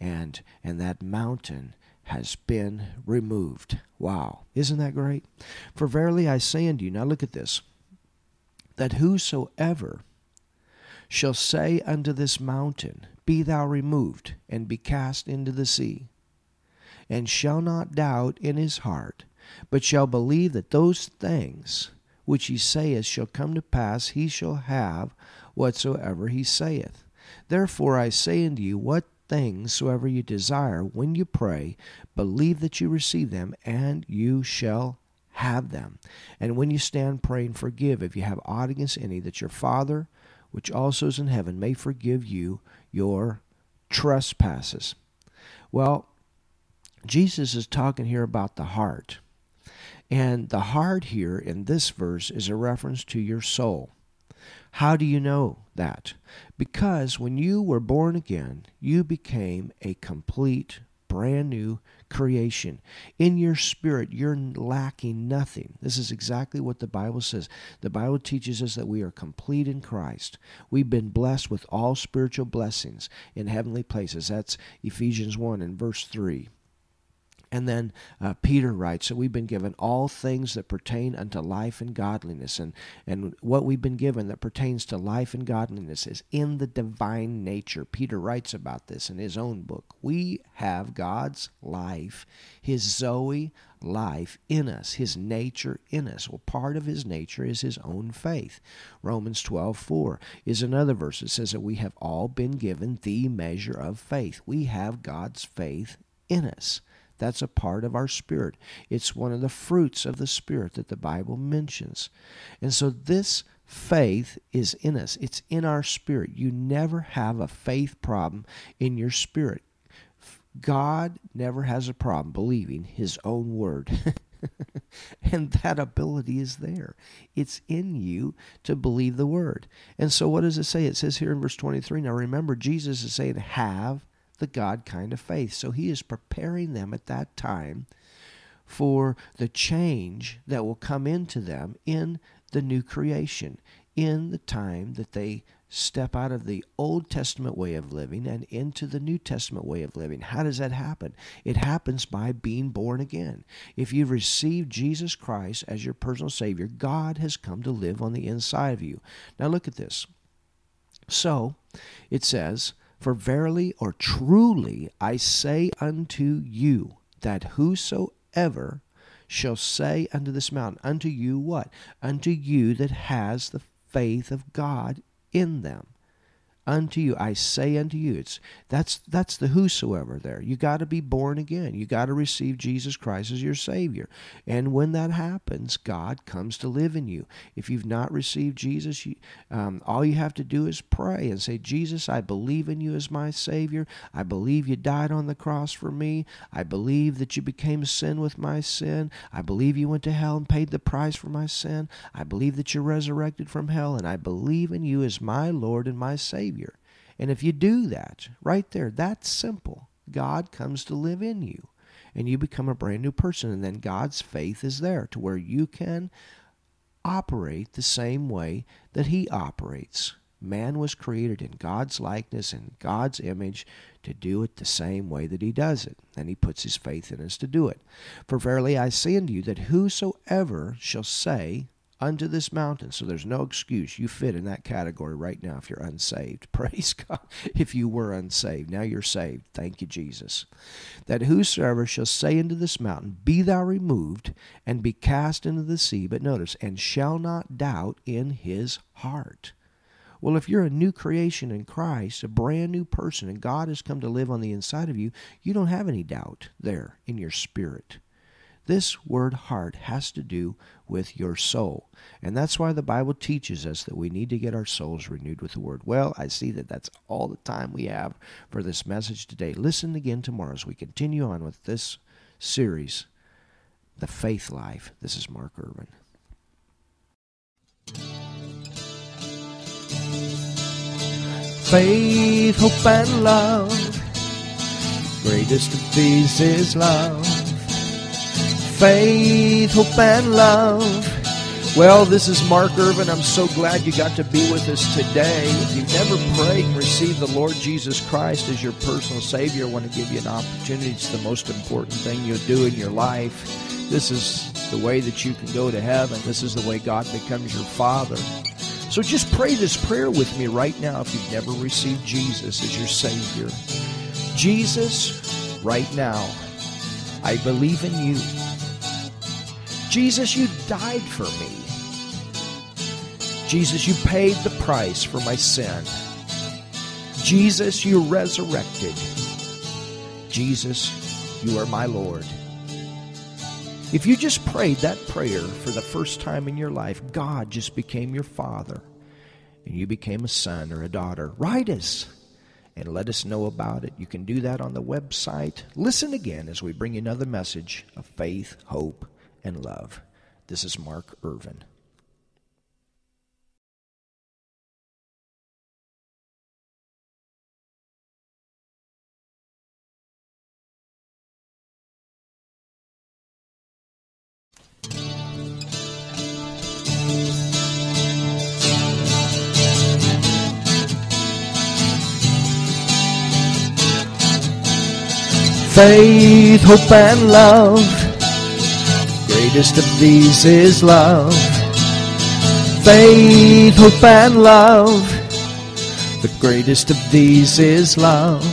Speaker 1: And, and that mountain has been removed. Wow. Isn't that great? For verily I say unto you, now look at this that whosoever shall say unto this mountain, Be thou removed, and be cast into the sea, and shall not doubt in his heart, but shall believe that those things which he saith shall come to pass, he shall have whatsoever he saith. Therefore I say unto you, what things soever you desire when you pray, believe that you receive them, and you shall have them. And when you stand praying, forgive if you have aught against any, that your Father, which also is in heaven, may forgive you your trespasses. Well, Jesus is talking here about the heart. And the heart here in this verse is a reference to your soul. How do you know that? Because when you were born again, you became a complete, brand new creation. In your spirit, you're lacking nothing. This is exactly what the Bible says. The Bible teaches us that we are complete in Christ. We've been blessed with all spiritual blessings in heavenly places. That's Ephesians 1 and verse 3. And then uh, Peter writes that we've been given all things that pertain unto life and godliness. And, and what we've been given that pertains to life and godliness is in the divine nature. Peter writes about this in his own book. We have God's life, his Zoe life in us, his nature in us. Well, part of his nature is his own faith. Romans 12 4 is another verse that says that we have all been given the measure of faith. We have God's faith in us. That's a part of our spirit. It's one of the fruits of the spirit that the Bible mentions. And so this faith is in us, it's in our spirit. You never have a faith problem in your spirit. God never has a problem believing his own word. and that ability is there. It's in you to believe the word. And so, what does it say? It says here in verse 23 now remember, Jesus is saying, have the God kind of faith. So he is preparing them at that time for the change that will come into them in the new creation, in the time that they step out of the Old Testament way of living and into the New Testament way of living. How does that happen? It happens by being born again. If you've received Jesus Christ as your personal Savior, God has come to live on the inside of you. Now look at this. So, it says, for verily or truly I say unto you, that whosoever shall say unto this mountain, unto you what? Unto you that has the faith of God in them unto you. I say unto you it's that's that's the whosoever there. You got to be born again. You got to receive jesus christ as your savior. And when that happens god comes to live in you. If you've not received jesus you, um, all you have to do is pray and say jesus i believe in you as my savior. I believe you died on the cross for me. I believe that you became sin with my sin. I believe you went to hell and paid the price for my sin. I believe that you're resurrected from hell and i believe in you as my lord and my savior and if you do that, right there, that's simple. God comes to live in you and you become a brand new person. And then God's faith is there to where you can operate the same way that He operates. Man was created in God's likeness and God's image to do it the same way that He does it. And He puts His faith in us to do it. For verily I say unto you that whosoever shall say unto this mountain. So there's no excuse. You fit in that category right now if you're unsaved. Praise God. If you were unsaved, now you're saved. Thank you, Jesus. That whosoever shall say unto this mountain, Be thou removed, and be cast into the sea, but notice, and shall not doubt in his heart. Well, if you're a new creation in Christ, a brand new person, and God has come to live on the inside of you, you don't have any doubt there in your spirit. This word heart has to do with your soul. And that's why the Bible teaches us that we need to get our souls renewed with the word. Well, I see that that's all the time we have for this message today. Listen again tomorrow as we continue on with this series, The Faith Life. This is Mark Irvin. Faith, hope, and love. Greatest of these is love faith, hope, and love. Well, this is Mark Irvin. I'm so glad you got to be with us today. If you've never prayed and received the Lord Jesus Christ as your personal Savior, I want to give you an opportunity. It's the most important thing you'll do in your life. This is the way that you can go to heaven. This is the way God becomes your Father. So just pray this prayer with me right now if you've never received Jesus as your Savior. Jesus, right now, I believe in you. Jesus, you died for me. Jesus, you paid the price for my sin. Jesus, you resurrected. Jesus, you are my Lord. If you just prayed that prayer for the first time in your life, God just became your father and you became a son or a daughter. Write us and let us know about it. You can do that on the website. Listen again as we bring you another message of faith, hope, and love. This is Mark Irvin. Faith, hope, and love. Greatest of these is love. Faith, hope, and love. The greatest of these is love.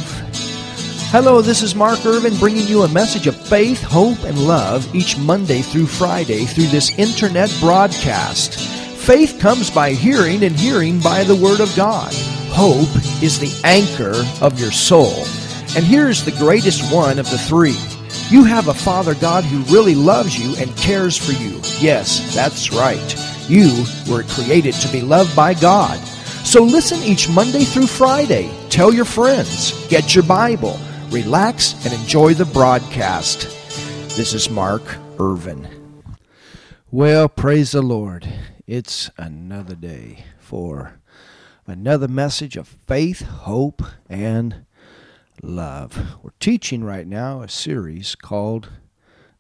Speaker 1: Hello, this is Mark Irvin bringing you a message of faith, hope, and love each Monday through Friday through this internet broadcast. Faith comes by hearing, and hearing by the Word of God. Hope is the anchor of your soul. And here's the greatest one of the three. You have a Father God who really loves you and cares for you. Yes, that's right. You were created to be loved by God. So listen each Monday through Friday. Tell your friends. Get your Bible. Relax and enjoy the broadcast. This is Mark Irvin. Well, praise the Lord. It's another day for another message of faith, hope, and love. We're teaching right now a series called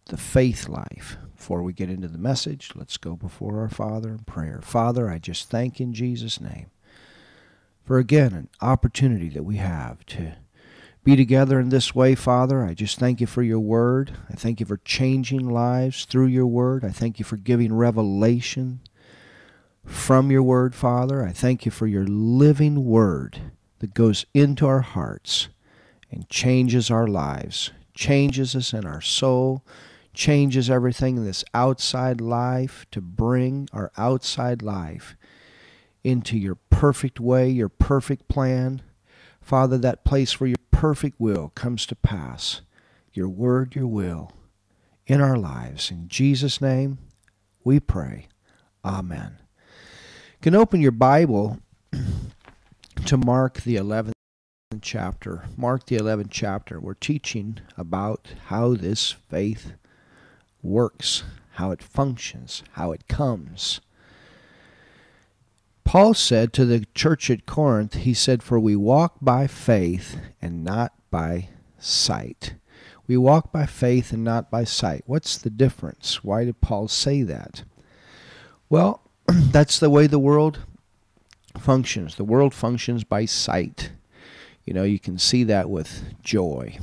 Speaker 1: The Faith Life. Before we get into the message, let's go before our Father in prayer. Father, I just thank in Jesus' name for again an opportunity that we have to be together in this way, Father. I just thank you for your word. I thank you for changing lives through your word. I thank you for giving revelation from your word, Father. I thank you for your living word that goes into our hearts and changes our lives, changes us in our soul, changes everything in this outside life to bring our outside life into your perfect way, your perfect plan. Father, that place where your perfect will comes to pass, your word, your will in our lives. In Jesus' name we pray. Amen. You can open your Bible to Mark the 11th chapter, Mark the 11th chapter, we're teaching about how this faith works, how it functions, how it comes. Paul said to the church at Corinth, he said, For we walk by faith and not by sight. We walk by faith and not by sight. What's the difference? Why did Paul say that? Well, that's the way the world functions. The world functions by sight. You know, you can see that with joy.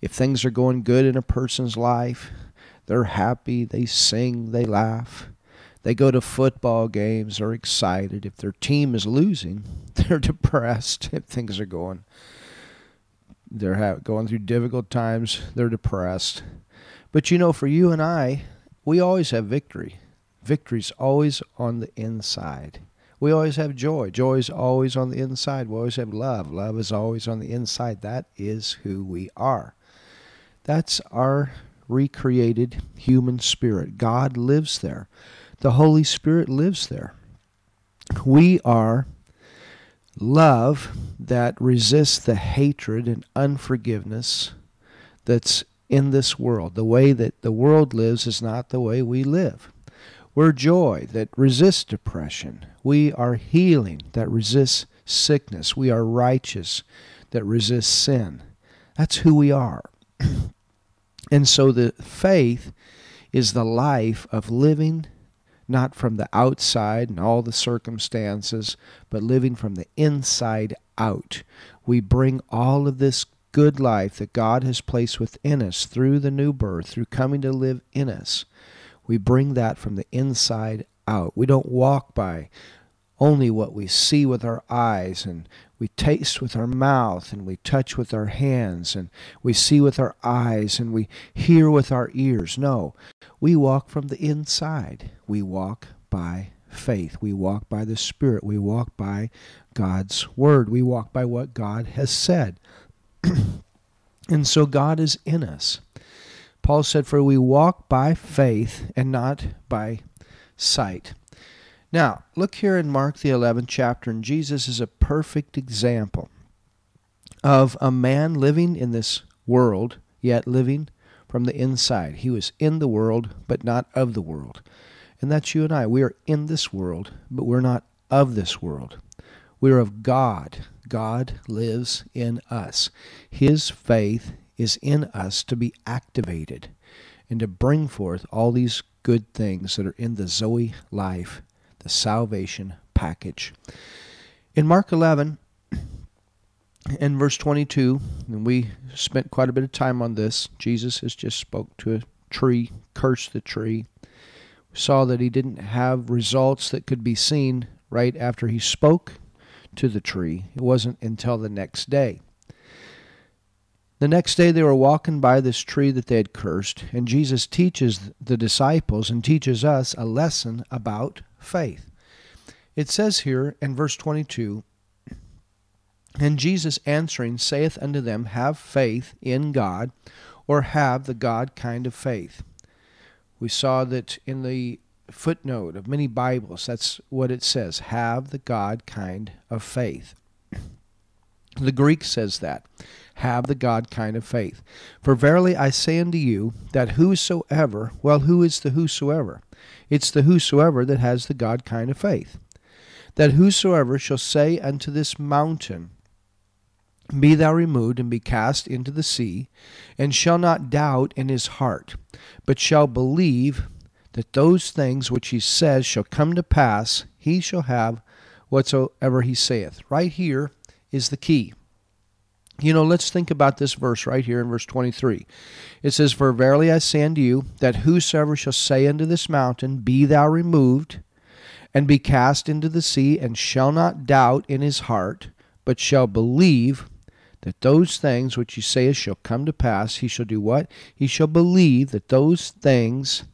Speaker 1: If things are going good in a person's life, they're happy, they sing, they laugh. They go to football games, they're excited. If their team is losing, they're depressed. If things are going they're going through difficult times, they're depressed. But you know, for you and I, we always have victory. Victory's always on the inside. We always have joy. Joy is always on the inside. We always have love. Love is always on the inside. That is who we are. That's our recreated human spirit. God lives there. The Holy Spirit lives there. We are love that resists the hatred and unforgiveness that's in this world. The way that the world lives is not the way we live. We're joy that resists depression. We are healing that resists sickness. We are righteous that resists sin. That's who we are. and so the faith is the life of living not from the outside and all the circumstances, but living from the inside out. We bring all of this good life that God has placed within us through the new birth, through coming to live in us. We bring that from the inside out. We don't walk by only what we see with our eyes and we taste with our mouth and we touch with our hands and we see with our eyes and we hear with our ears. No, we walk from the inside. We walk by faith. We walk by the Spirit. We walk by God's Word. We walk by what God has said. and so God is in us. Paul said, For we walk by faith and not by sight. Now, look here in Mark, the 11th chapter, and Jesus is a perfect example of a man living in this world, yet living from the inside. He was in the world, but not of the world. And that's you and I. We are in this world, but we're not of this world. We are of God. God lives in us. His faith is in us to be activated and to bring forth all these good things that are in the Zoe life the salvation package. In Mark 11 and verse 22, and we spent quite a bit of time on this, Jesus has just spoke to a tree, cursed the tree. We saw that he didn't have results that could be seen right after he spoke to the tree. It wasn't until the next day. The next day they were walking by this tree that they had cursed, and Jesus teaches the disciples and teaches us a lesson about faith. It says here in verse 22 And Jesus answering saith unto them, Have faith in God, or have the God kind of faith. We saw that in the footnote of many Bibles, that's what it says have the God kind of faith. The Greek says that have the God kind of faith. For verily I say unto you that whosoever, well, who is the whosoever? It's the whosoever that has the God kind of faith. That whosoever shall say unto this mountain, Be thou removed and be cast into the sea, and shall not doubt in his heart, but shall believe that those things which he says shall come to pass, he shall have whatsoever he saith. Right here is the key. You know, let's think about this verse right here in verse 23. It says, For verily I say unto you, that whosoever shall say unto this mountain, Be thou removed, and be cast into the sea, and shall not doubt in his heart, but shall believe that those things which he saith shall come to pass, he shall do what? He shall believe that those things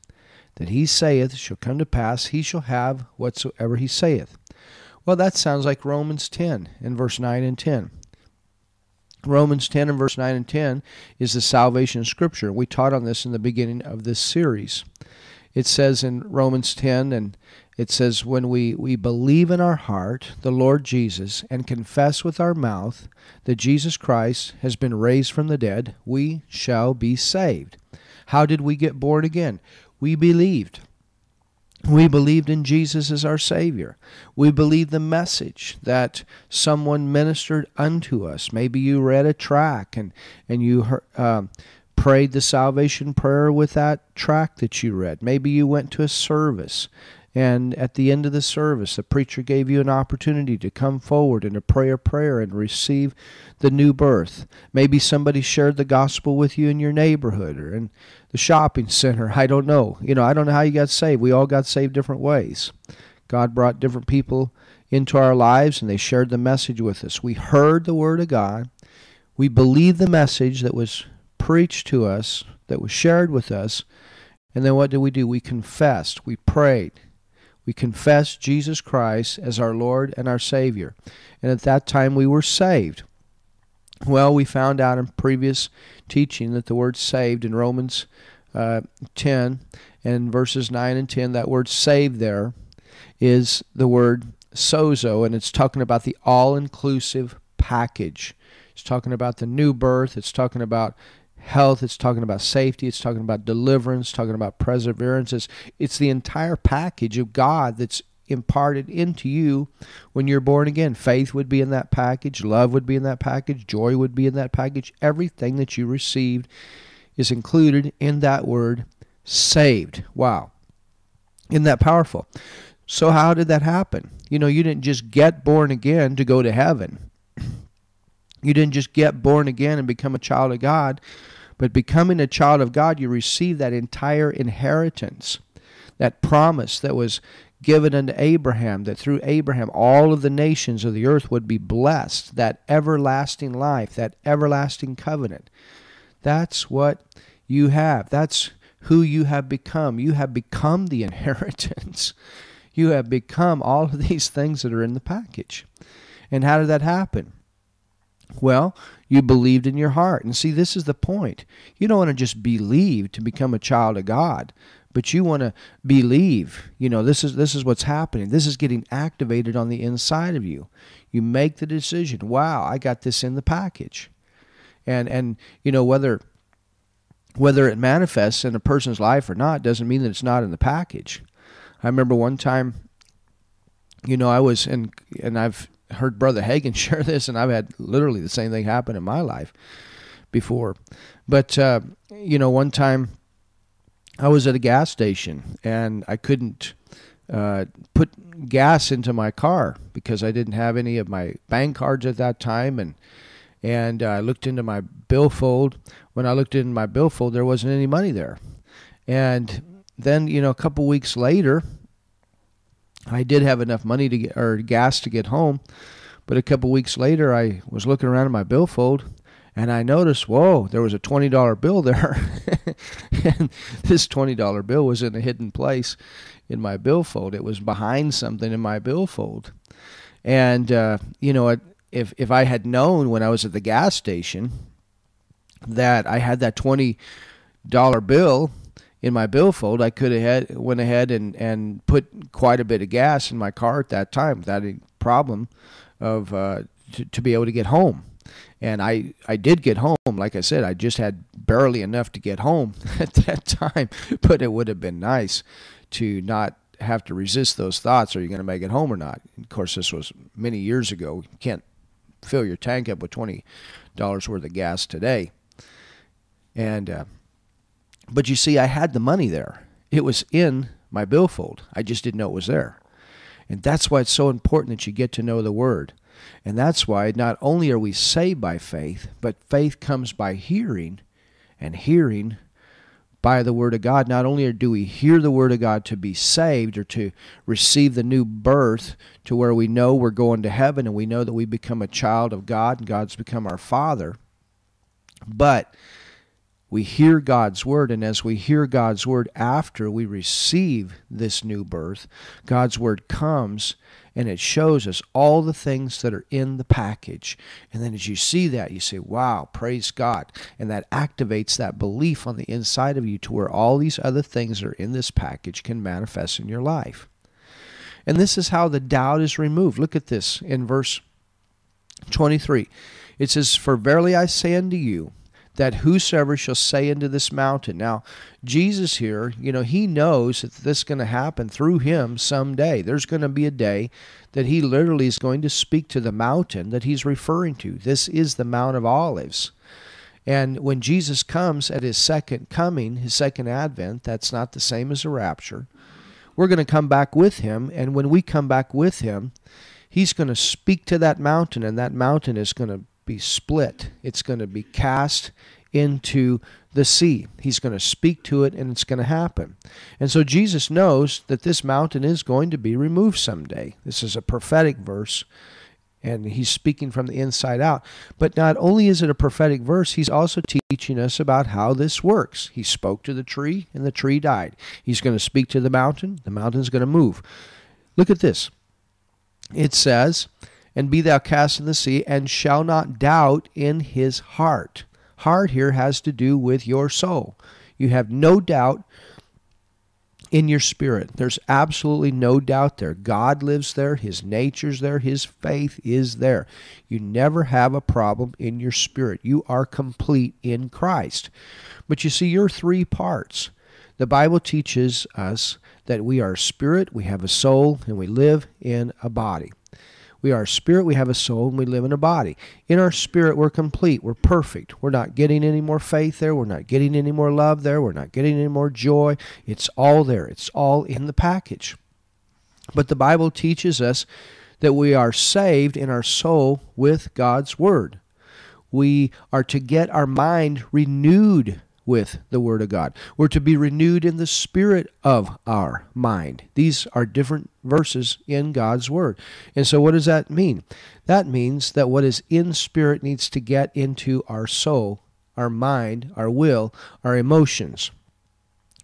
Speaker 1: that he saith shall come to pass, he shall have whatsoever he saith. Well, that sounds like Romans 10 in verse 9 and 10. Romans 10 and verse 9 and 10 is the salvation scripture. We taught on this in the beginning of this series. It says in Romans 10, and it says, When we, we believe in our heart the Lord Jesus and confess with our mouth that Jesus Christ has been raised from the dead, we shall be saved. How did we get born again? We believed. We believed in Jesus as our Savior. We believed the message that someone ministered unto us. Maybe you read a track and, and you heard, uh, prayed the salvation prayer with that track that you read. Maybe you went to a service and at the end of the service, the preacher gave you an opportunity to come forward and to pray a prayer prayer and receive the new birth. Maybe somebody shared the gospel with you in your neighborhood or in the shopping center. I don't know. You know, I don't know how you got saved. We all got saved different ways. God brought different people into our lives and they shared the message with us. We heard the word of God. We believed the message that was preached to us, that was shared with us. And then what did we do? We confessed. We prayed we confessed Jesus Christ as our Lord and our Savior. And at that time we were saved. Well, we found out in previous teaching that the word saved in Romans uh, 10 and verses 9 and 10, that word saved there is the word sozo, and it's talking about the all inclusive package. It's talking about the new birth. It's talking about health, it's talking about safety, it's talking about deliverance, talking about perseverance. It's, it's the entire package of God that's imparted into you when you're born again. Faith would be in that package, love would be in that package, joy would be in that package. Everything that you received is included in that word saved. Wow. Isn't that powerful? So, how did that happen? You know, you didn't just get born again to go to heaven. You didn't just get born again and become a child of God but becoming a child of God, you receive that entire inheritance, that promise that was given unto Abraham, that through Abraham all of the nations of the earth would be blessed, that everlasting life, that everlasting covenant. That's what you have. That's who you have become. You have become the inheritance. You have become all of these things that are in the package. And how did that happen? Well, you believed in your heart. And see, this is the point. You don't want to just believe to become a child of God, but you want to believe. You know, this is this is what's happening. This is getting activated on the inside of you. You make the decision, wow, I got this in the package. And and you know, whether whether it manifests in a person's life or not doesn't mean that it's not in the package. I remember one time, you know, I was in, and I've heard Brother Hagin share this, and I've had literally the same thing happen in my life before. But, uh, you know, one time I was at a gas station and I couldn't uh, put gas into my car because I didn't have any of my bank cards at that time. And, and uh, I looked into my billfold. When I looked in my billfold, there wasn't any money there. And then, you know, a couple weeks later, I did have enough money to get or gas to get home, but a couple weeks later, I was looking around in my billfold, and I noticed, whoa, there was a twenty dollar bill there, and this twenty dollar bill was in a hidden place in my billfold. It was behind something in my billfold, and uh, you know, if if I had known when I was at the gas station that I had that twenty dollar bill in my billfold, I could have had, went ahead and, and put quite a bit of gas in my car at that time without any problem of uh, to, to be able to get home. And I, I did get home. Like I said, I just had barely enough to get home at that time. But it would have been nice to not have to resist those thoughts. Are you going to make it home or not? Of course, this was many years ago. You can't fill your tank up with twenty dollars worth of gas today. And uh, but you see, I had the money there. It was in my billfold. I just didn't know it was there. And that's why it's so important that you get to know the Word. And that's why not only are we saved by faith, but faith comes by hearing, and hearing by the Word of God. Not only do we hear the Word of God to be saved or to receive the new birth to where we know we're going to heaven and we know that we become a child of God and God's become our Father, but we hear God's word, and as we hear God's word after we receive this new birth, God's word comes and it shows us all the things that are in the package. And then as you see that, you say, Wow, praise God. And that activates that belief on the inside of you to where all these other things that are in this package can manifest in your life. And this is how the doubt is removed. Look at this in verse 23. It says, For verily I say unto you, that whosoever shall say unto this mountain. Now, Jesus here, you know, he knows that this is going to happen through him someday. There's going to be a day that he literally is going to speak to the mountain that he's referring to. This is the Mount of Olives. And when Jesus comes at his second coming, his second advent, that's not the same as a rapture. We're going to come back with him. And when we come back with him, he's going to speak to that mountain, and that mountain is going to be split. It's going to be cast into the sea. He's going to speak to it and it's going to happen. And so Jesus knows that this mountain is going to be removed someday. This is a prophetic verse and he's speaking from the inside out. But not only is it a prophetic verse, he's also teaching us about how this works. He spoke to the tree and the tree died. He's going to speak to the mountain, the mountain's going to move. Look at this. It says, and be thou cast in the sea, and shall not doubt in his heart. Heart here has to do with your soul. You have no doubt in your spirit. There's absolutely no doubt there. God lives there, His nature's there, His faith is there. You never have a problem in your spirit. You are complete in Christ. But you see, you're three parts. The Bible teaches us that we are spirit, we have a soul, and we live in a body. We are a spirit, we have a soul, and we live in a body. In our spirit, we're complete, we're perfect. We're not getting any more faith there, we're not getting any more love there, we're not getting any more joy. It's all there, it's all in the package. But the Bible teaches us that we are saved in our soul with God's Word. We are to get our mind renewed with the Word of God. We're to be renewed in the spirit of our mind. These are different verses in God's Word. And so, what does that mean? That means that what is in spirit needs to get into our soul, our mind, our will, our emotions.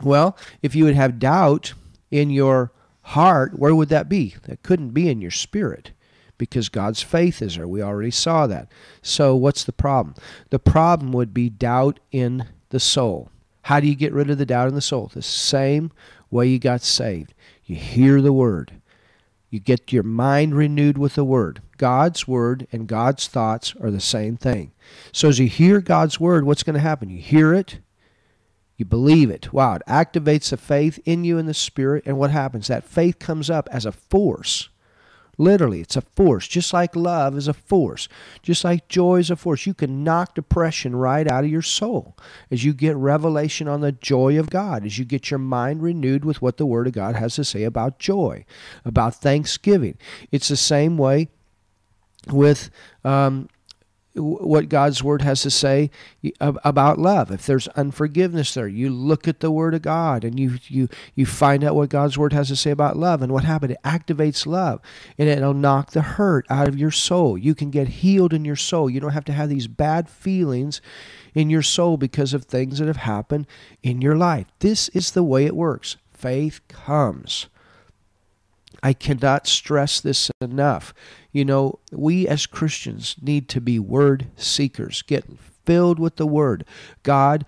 Speaker 1: Well, if you would have doubt in your heart, where would that be? That couldn't be in your spirit because God's faith is there. We already saw that. So, what's the problem? The problem would be doubt in the soul. How do you get rid of the doubt in the soul? The same way you got saved. You hear the word. You get your mind renewed with the word. God's word and God's thoughts are the same thing. So as you hear God's word, what's going to happen? You hear it, you believe it. Wow, it activates the faith in you in the spirit, and what happens? That faith comes up as a force Literally, it's a force. Just like love is a force. Just like joy is a force. You can knock depression right out of your soul as you get revelation on the joy of God, as you get your mind renewed with what the Word of God has to say about joy, about thanksgiving. It's the same way with um, what God's word has to say about love. If there's unforgiveness there, you look at the word of God and you you you find out what God's word has to say about love and what happened. It activates love and it'll knock the hurt out of your soul. You can get healed in your soul. You don't have to have these bad feelings in your soul because of things that have happened in your life. This is the way it works. Faith comes. I cannot stress this enough. You know, we as Christians need to be word seekers, get filled with the word. God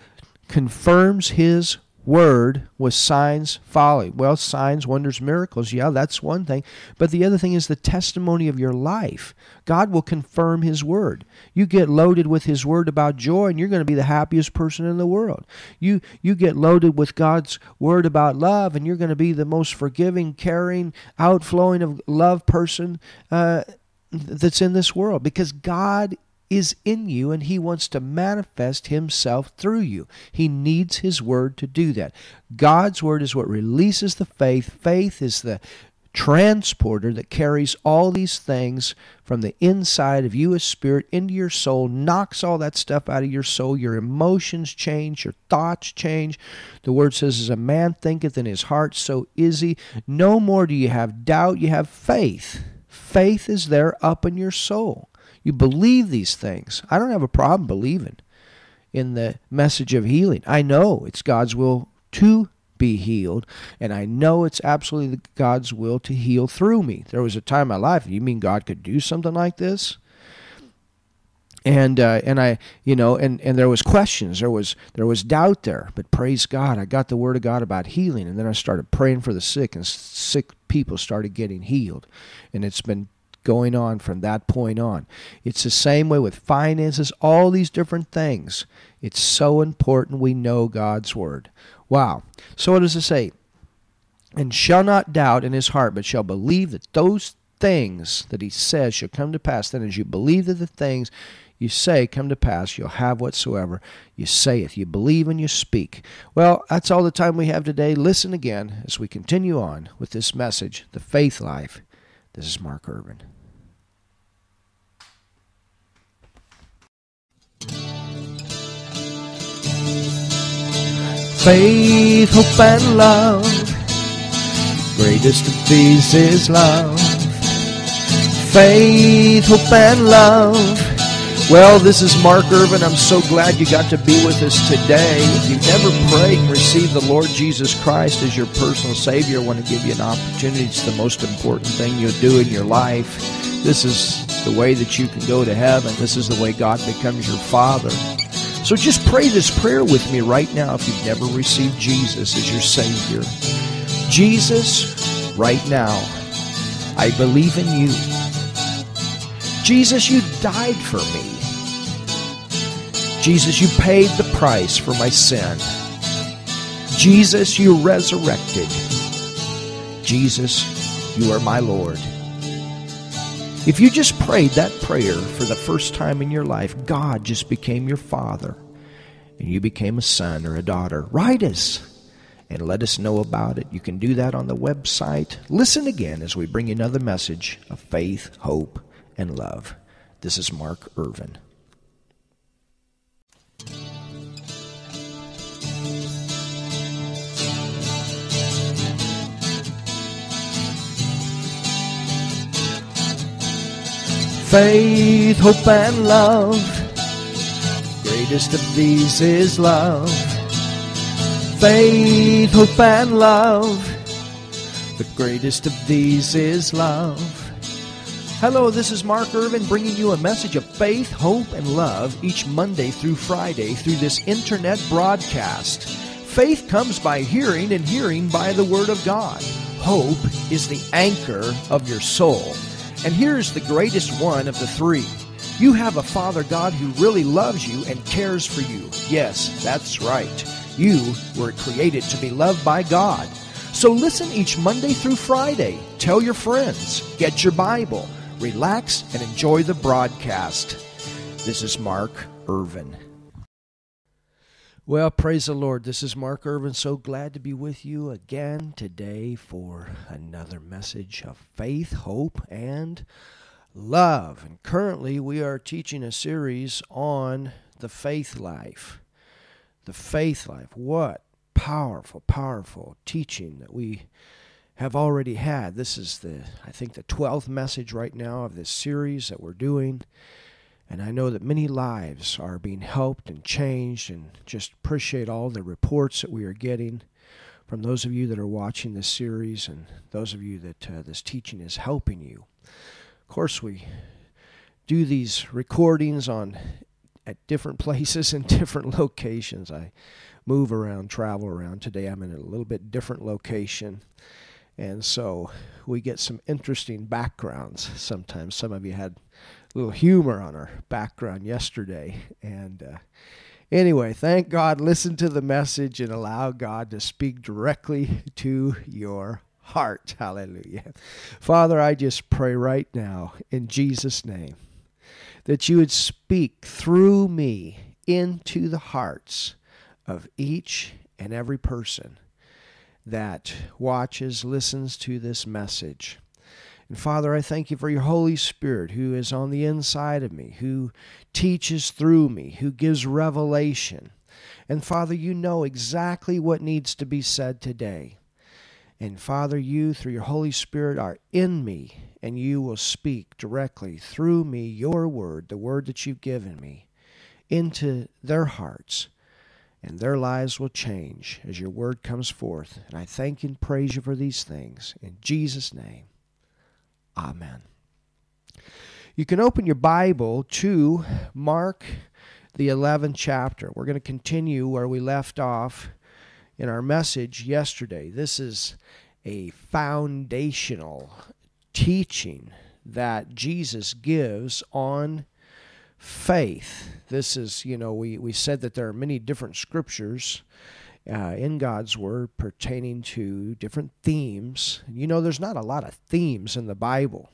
Speaker 1: confirms his word with signs folly. Well, signs, wonders, miracles, yeah, that's one thing. But the other thing is the testimony of your life. God will confirm his word. You get loaded with his word about joy and you're going to be the happiest person in the world. You you get loaded with God's word about love and you're going to be the most forgiving, caring, outflowing of love person uh, that's in this world because God is in you and he wants to manifest himself through you. He needs his word to do that. God's word is what releases the faith. Faith is the transporter that carries all these things from the inside of you as spirit into your soul, knocks all that stuff out of your soul. Your emotions change, your thoughts change. The word says, As a man thinketh in his heart, so is he. No more do you have doubt, you have faith. Faith is there up in your soul. You believe these things. I don't have a problem believing in the message of healing. I know it's God's will to be healed, and I know it's absolutely God's will to heal through me. There was a time in my life, you mean God could do something like this? and uh, and I you know and and there was questions there was there was doubt there but praise God I got the word of God about healing and then I started praying for the sick and sick people started getting healed and it's been going on from that point on. It's the same way with finances, all these different things. It's so important we know God's word. Wow. So what does it say? And shall not doubt in his heart, but shall believe that those things that he says shall come to pass. Then as you believe that the things you say come to pass, you'll have whatsoever you sayeth. You believe and you speak. Well, that's all the time we have today. Listen again as we continue on with this message, The Faith Life. This is Mark Irvin. Faith, hope, and love. Greatest of these is love. Faith, hope, and love. Well, this is Mark Irvin. I'm so glad you got to be with us today. If you've never prayed and received the Lord Jesus Christ as your personal Savior, I want to give you an opportunity. It's the most important thing you'll do in your life. This is the way that you can go to heaven. This is the way God becomes your Father. So just pray this prayer with me right now if you've never received Jesus as your Savior. Jesus, right now, I believe in you. Jesus, you died for me. Jesus, you paid the price for my sin. Jesus, you resurrected. Jesus, you are my Lord. If you just prayed that prayer for the first time in your life, God just became your father and you became a son or a daughter. Write us and let us know about it. You can do that on the website. Listen again as we bring you another message of faith, hope, and love. This is Mark Irvin. Faith, hope, and love. Greatest of these is love. Faith, hope, and love. The greatest of these is love. Hello, this is Mark Irvin bringing you a message of faith, hope, and love each Monday through Friday through this internet broadcast. Faith comes by hearing, and hearing by the Word of God. Hope is the anchor of your soul. And here's the greatest one of the three. You have a Father God who really loves you and cares for you. Yes, that's right. You were created to be loved by God. So listen each Monday through Friday. Tell your friends. Get your Bible. Relax and enjoy the broadcast. This is Mark Irvin. Well, praise the Lord. This is Mark Irvin. So glad to be with you again today for another message of faith, hope, and love. And currently, we are teaching a series on the faith life. The faith life. What powerful, powerful teaching that we have already had. This is the, I think, the 12th message right now of this series that we're doing. And I know that many lives are being helped and changed, and just appreciate all the reports that we are getting from those of you that are watching this series and those of you that uh, this teaching is helping you. Of course, we do these recordings on at different places and different locations. I move around, travel around. Today I'm in a little bit different location. And so we get some interesting backgrounds sometimes. Some of you had little humor on our background yesterday. And uh, anyway, thank God. Listen to the message and allow God to speak directly to your heart. Hallelujah. Father, I just pray right now in Jesus' name that you would speak through me into the hearts of each and every person that watches, listens to this message. And Father, I thank you for your Holy Spirit who is on the inside of me, who teaches through me, who gives revelation. And Father, you know exactly what needs to be said today. And Father, you, through your Holy Spirit, are in me, and you will speak directly through me your word, the word that you've given me, into their hearts. And their lives will change as your word comes forth. And I thank and praise you for these things. In Jesus' name. Amen. You can open your Bible to Mark, the 11th chapter. We're going to continue where we left off in our message yesterday. This is a foundational teaching that Jesus gives on faith. This is, you know, we, we said that there are many different scriptures uh, in God's Word pertaining to different themes. You know, there's not a lot of themes in the Bible,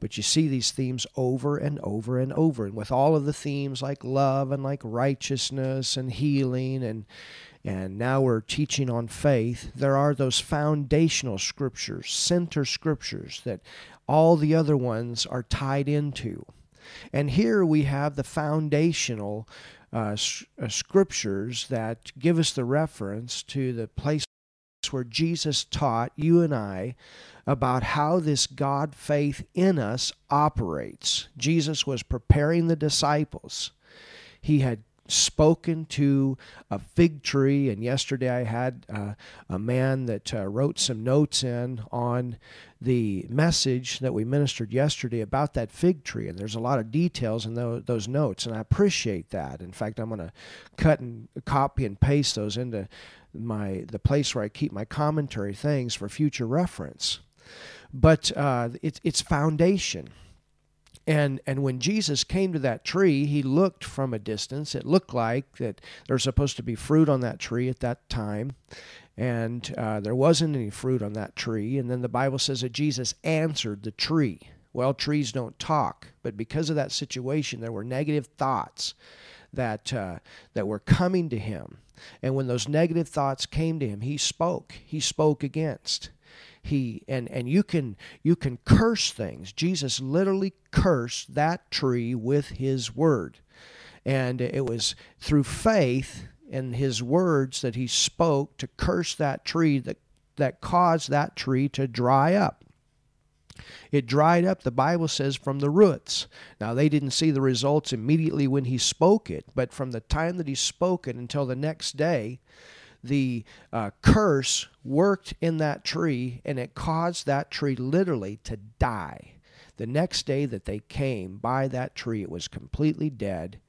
Speaker 1: but you see these themes over and over and over. And with all of the themes like love and like righteousness and healing and and now we're teaching on faith, there are those foundational scriptures, center scriptures that all the other ones are tied into. And here we have the foundational uh, uh, scriptures that give us the reference to the place where Jesus taught you and I about how this God faith in us operates. Jesus was preparing the disciples. He had spoken to a fig tree. And yesterday I had uh, a man that uh, wrote some notes in on the message that we ministered yesterday about that fig tree. And there's a lot of details in those, those notes, and I appreciate that. In fact, I'm going to cut and copy and paste those into my the place where I keep my commentary things for future reference. But uh, it's it's foundation. And, and when Jesus came to that tree, he looked from a distance. It looked like that there's supposed to be fruit on that tree at that time. And uh, there wasn't any fruit on that tree. And then the Bible says that Jesus answered the tree. Well, trees don't talk, but because of that situation, there were negative thoughts that uh, that were coming to him. And when those negative thoughts came to him, he spoke. He spoke against he and and you can you can curse things. Jesus literally cursed that tree with his word. And it was through faith in his words that he spoke to curse that tree that that caused that tree to dry up. It dried up, the Bible says, from the roots. Now, they didn't see the results immediately when he spoke it, but from the time that he spoke it until the next day, the uh, curse worked in that tree and it caused that tree literally to die. The next day that they came by that tree, it was completely dead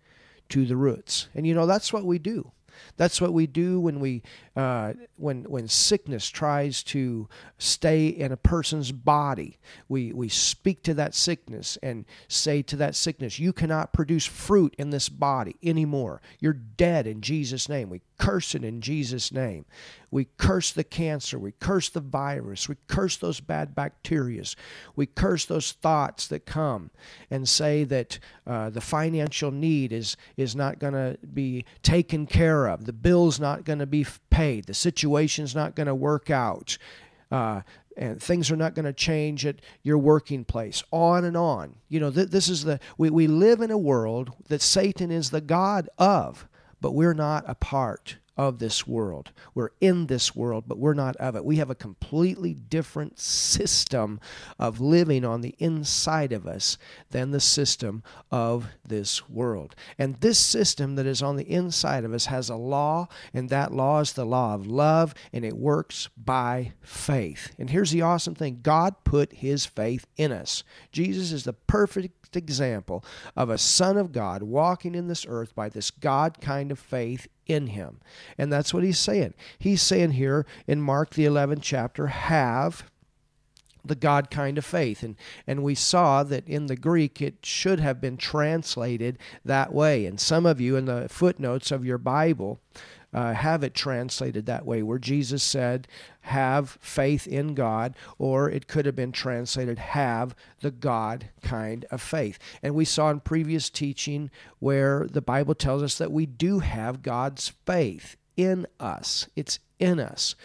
Speaker 1: to the roots. And you know, that's what we do. That's what we do when we uh, when when sickness tries to stay in a person's body. We we speak to that sickness and say to that sickness, "You cannot produce fruit in this body anymore. You're dead in Jesus' name." We curse it in Jesus' name. We curse the cancer. We curse the virus. We curse those bad bacteria. We curse those thoughts that come and say that uh, the financial need is, is not going to be taken care of. The bill's not going to be paid. The situation's not going to work out. Uh, and things are not going to change at your working place on and on you know th- this is the we, we live in a world that satan is the god of but we're not a part of this world. We're in this world, but we're not of it. We have a completely different system of living on the inside of us than the system of this world. And this system that is on the inside of us has a law, and that law is the law of love, and it works by faith. And here's the awesome thing God put his faith in us. Jesus is the perfect example of a son of God walking in this earth by this God kind of faith in him. And that's what he's saying. He's saying here in Mark the 11th chapter, have the God kind of faith. And, and we saw that in the Greek it should have been translated that way. And some of you in the footnotes of your Bible uh, have it translated that way, where Jesus said, have faith in God, or it could have been translated, have the God kind of faith. And we saw in previous teaching where the Bible tells us that we do have God's faith in us, it's in us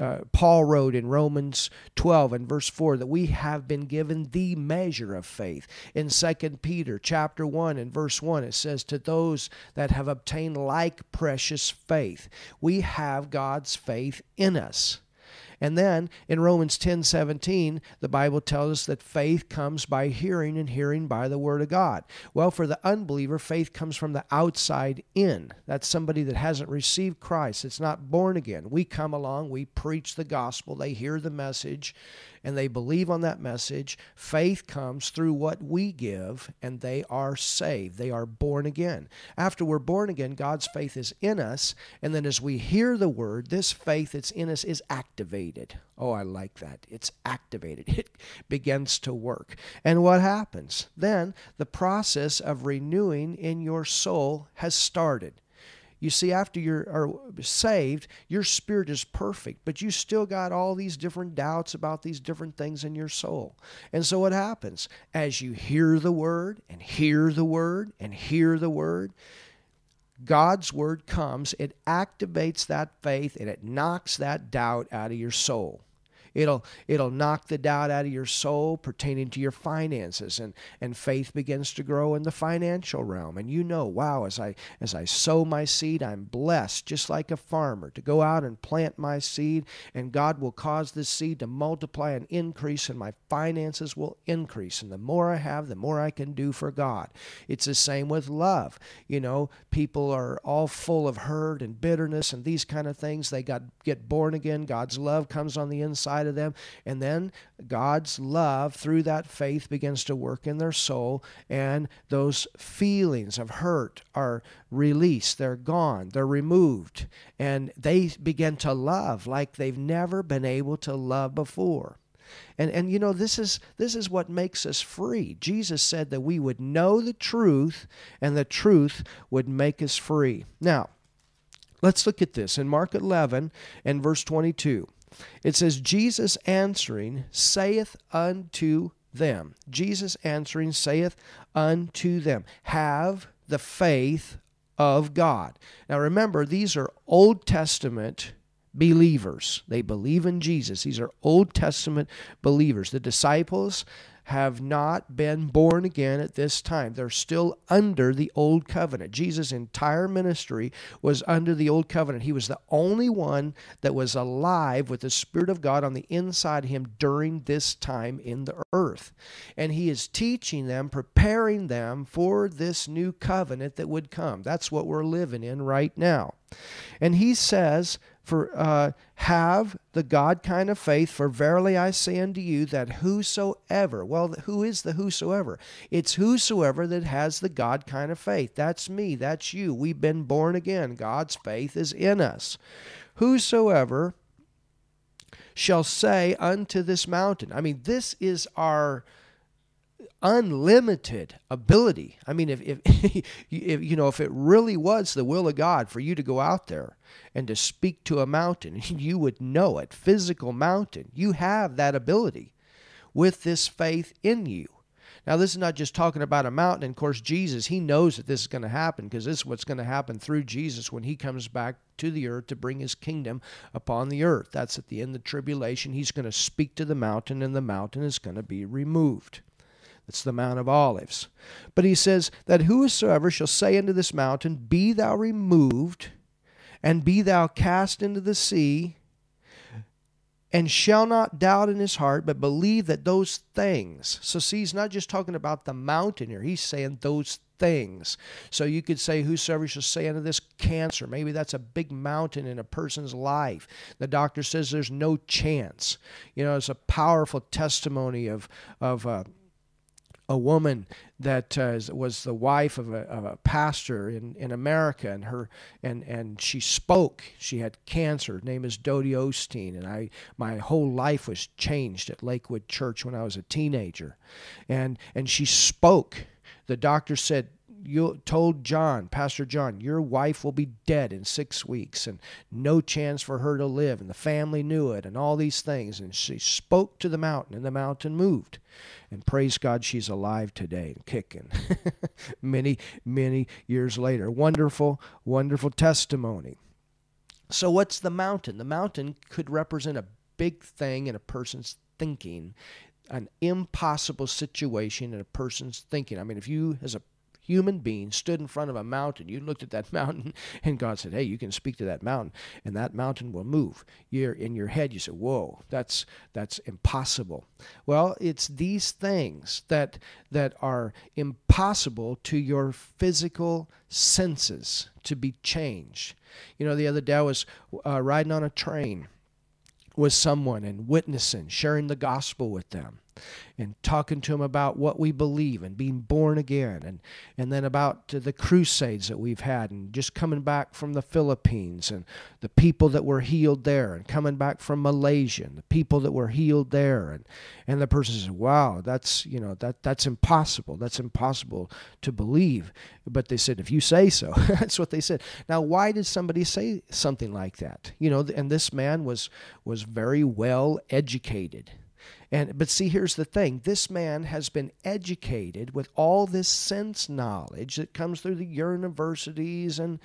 Speaker 1: uh, Paul wrote in Romans 12 and verse 4 that we have been given the measure of faith. In 2 Peter chapter 1 and verse 1 it says to those that have obtained like precious faith, we have God's faith in us. And then in Romans 10 17, the Bible tells us that faith comes by hearing, and hearing by the Word of God. Well, for the unbeliever, faith comes from the outside in. That's somebody that hasn't received Christ, it's not born again. We come along, we preach the gospel, they hear the message, and they believe on that message, faith comes through what we give, and they are saved. They are born again. After we're born again, God's faith is in us, and then as we hear the word, this faith that's in us is activated. Oh, I like that. It's activated. It begins to work. And what happens? Then the process of renewing in your soul has started. You see, after you're saved, your spirit is perfect, but you still got all these different doubts about these different things in your soul. And so what happens? As you hear the word and hear the word and hear the word, God's word comes, it activates that faith and it knocks that doubt out of your soul. It'll it'll knock the doubt out of your soul pertaining to your finances and and faith begins to grow in the financial realm and you know wow as I as I sow my seed I'm blessed just like a farmer to go out and plant my seed and God will cause this seed to multiply and increase and my finances will increase and the more I have the more I can do for God. It's the same with love. You know, people are all full of hurt and bitterness and these kind of things. They got get born again. God's love comes on the inside inside of them. And then God's love through that faith begins to work in their soul, and those feelings of hurt are released. They're gone, they're removed, and they begin to love like they've never been able to love before. And and you know this is this is what makes us free. Jesus said that we would know the truth and the truth would make us free. Now, let's look at this in Mark 11 and verse 22. It says, Jesus answering saith unto them. Jesus answering saith unto them, Have the faith of God. Now remember, these are Old Testament believers. They believe in Jesus. These are Old Testament believers. The disciples have not been born again at this time. They're still under the old covenant. Jesus' entire ministry was under the old covenant. He was the only one that was alive with the Spirit of God on the inside of him during this time in the earth. And he is teaching them, preparing them for this new covenant that would come. That's what we're living in right now. And he says, for uh, have the God kind of faith, for verily I say unto you that whosoever, well, who is the whosoever? It's whosoever that has the God kind of faith. That's me, that's you. We've been born again. God's faith is in us. Whosoever shall say unto this mountain. I mean, this is our unlimited ability. I mean, if, if, if, you know, if it really was the will of God for you to go out there and to speak to a mountain, you would know it. Physical mountain. You have that ability with this faith in you. Now, this is not just talking about a mountain. Of course, Jesus, he knows that this is going to happen because this is what's going to happen through Jesus when he comes back to the earth to bring his kingdom upon the earth. That's at the end of the tribulation. He's going to speak to the mountain, and the mountain is going to be removed. It's the Mount of Olives. But he says that whosoever shall say unto this mountain, Be thou removed, and be thou cast into the sea, and shall not doubt in his heart, but believe that those things. So, see, he's not just talking about the mountain here, he's saying those things. So you could say, Whosoever shall say unto this cancer, maybe that's a big mountain in a person's life. The doctor says there's no chance. You know, it's a powerful testimony of, of, uh, a woman that uh, was the wife of a, of a pastor in, in America, and her and and she spoke. She had cancer. Her name is Dodie Osteen, and I my whole life was changed at Lakewood Church when I was a teenager, and and she spoke. The doctor said you told John, Pastor John, your wife will be dead in six weeks and no chance for her to live. And the family knew it and all these things. And she spoke to the mountain and the mountain moved. And praise God, she's alive today and kicking many, many years later. Wonderful, wonderful testimony. So, what's the mountain? The mountain could represent a big thing in a person's thinking, an impossible situation in a person's thinking. I mean, if you, as a human being stood in front of a mountain, you looked at that mountain and God said, Hey, you can speak to that mountain and that mountain will move. You're in your head, you say, Whoa, that's that's impossible. Well, it's these things that that are impossible to your physical senses to be changed. You know, the other day I was uh, riding on a train with someone and witnessing, sharing the gospel with them and talking to them about what we believe and being born again and and then about the crusades that we've had and just coming back from the Philippines and the people that were healed there and coming back from Malaysia and the people that were healed there. And and the person says wow that's you know that that's impossible. That's impossible to believe. But they said if you say so that's what they said. Now why did somebody say something like that? You know and this man was was very well educated and but see here's the thing. This man has been educated with all this sense knowledge that comes through the universities and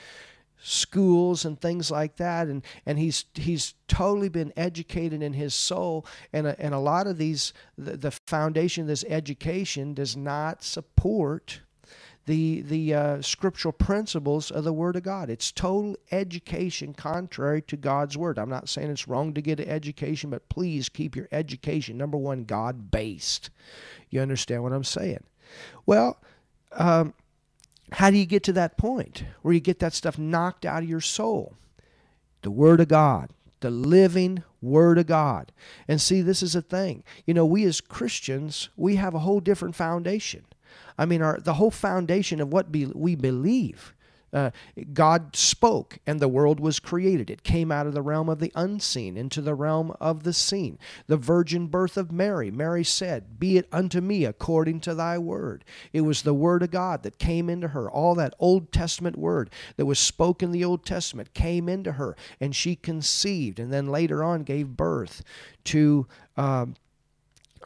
Speaker 1: schools and things like that. And and he's he's totally been educated in his soul. And a, and a lot of these the, the foundation of this education does not support the the uh, scriptural principles of the Word of God. It's total education contrary to God's Word. I'm not saying it's wrong to get an education, but please keep your education number one God based. You understand what I'm saying? Well. Um, how do you get to that point where you get that stuff knocked out of your soul? The Word of God, the living Word of God. And see, this is a thing. You know, we as Christians, we have a whole different foundation. I mean, our, the whole foundation of what be, we believe. Uh, God spoke and the world was created. It came out of the realm of the unseen into the realm of the seen. The virgin birth of Mary. Mary said, Be it unto me according to thy word. It was the word of God that came into her. All that Old Testament word that was spoken in the Old Testament came into her, and she conceived and then later on gave birth to. Um,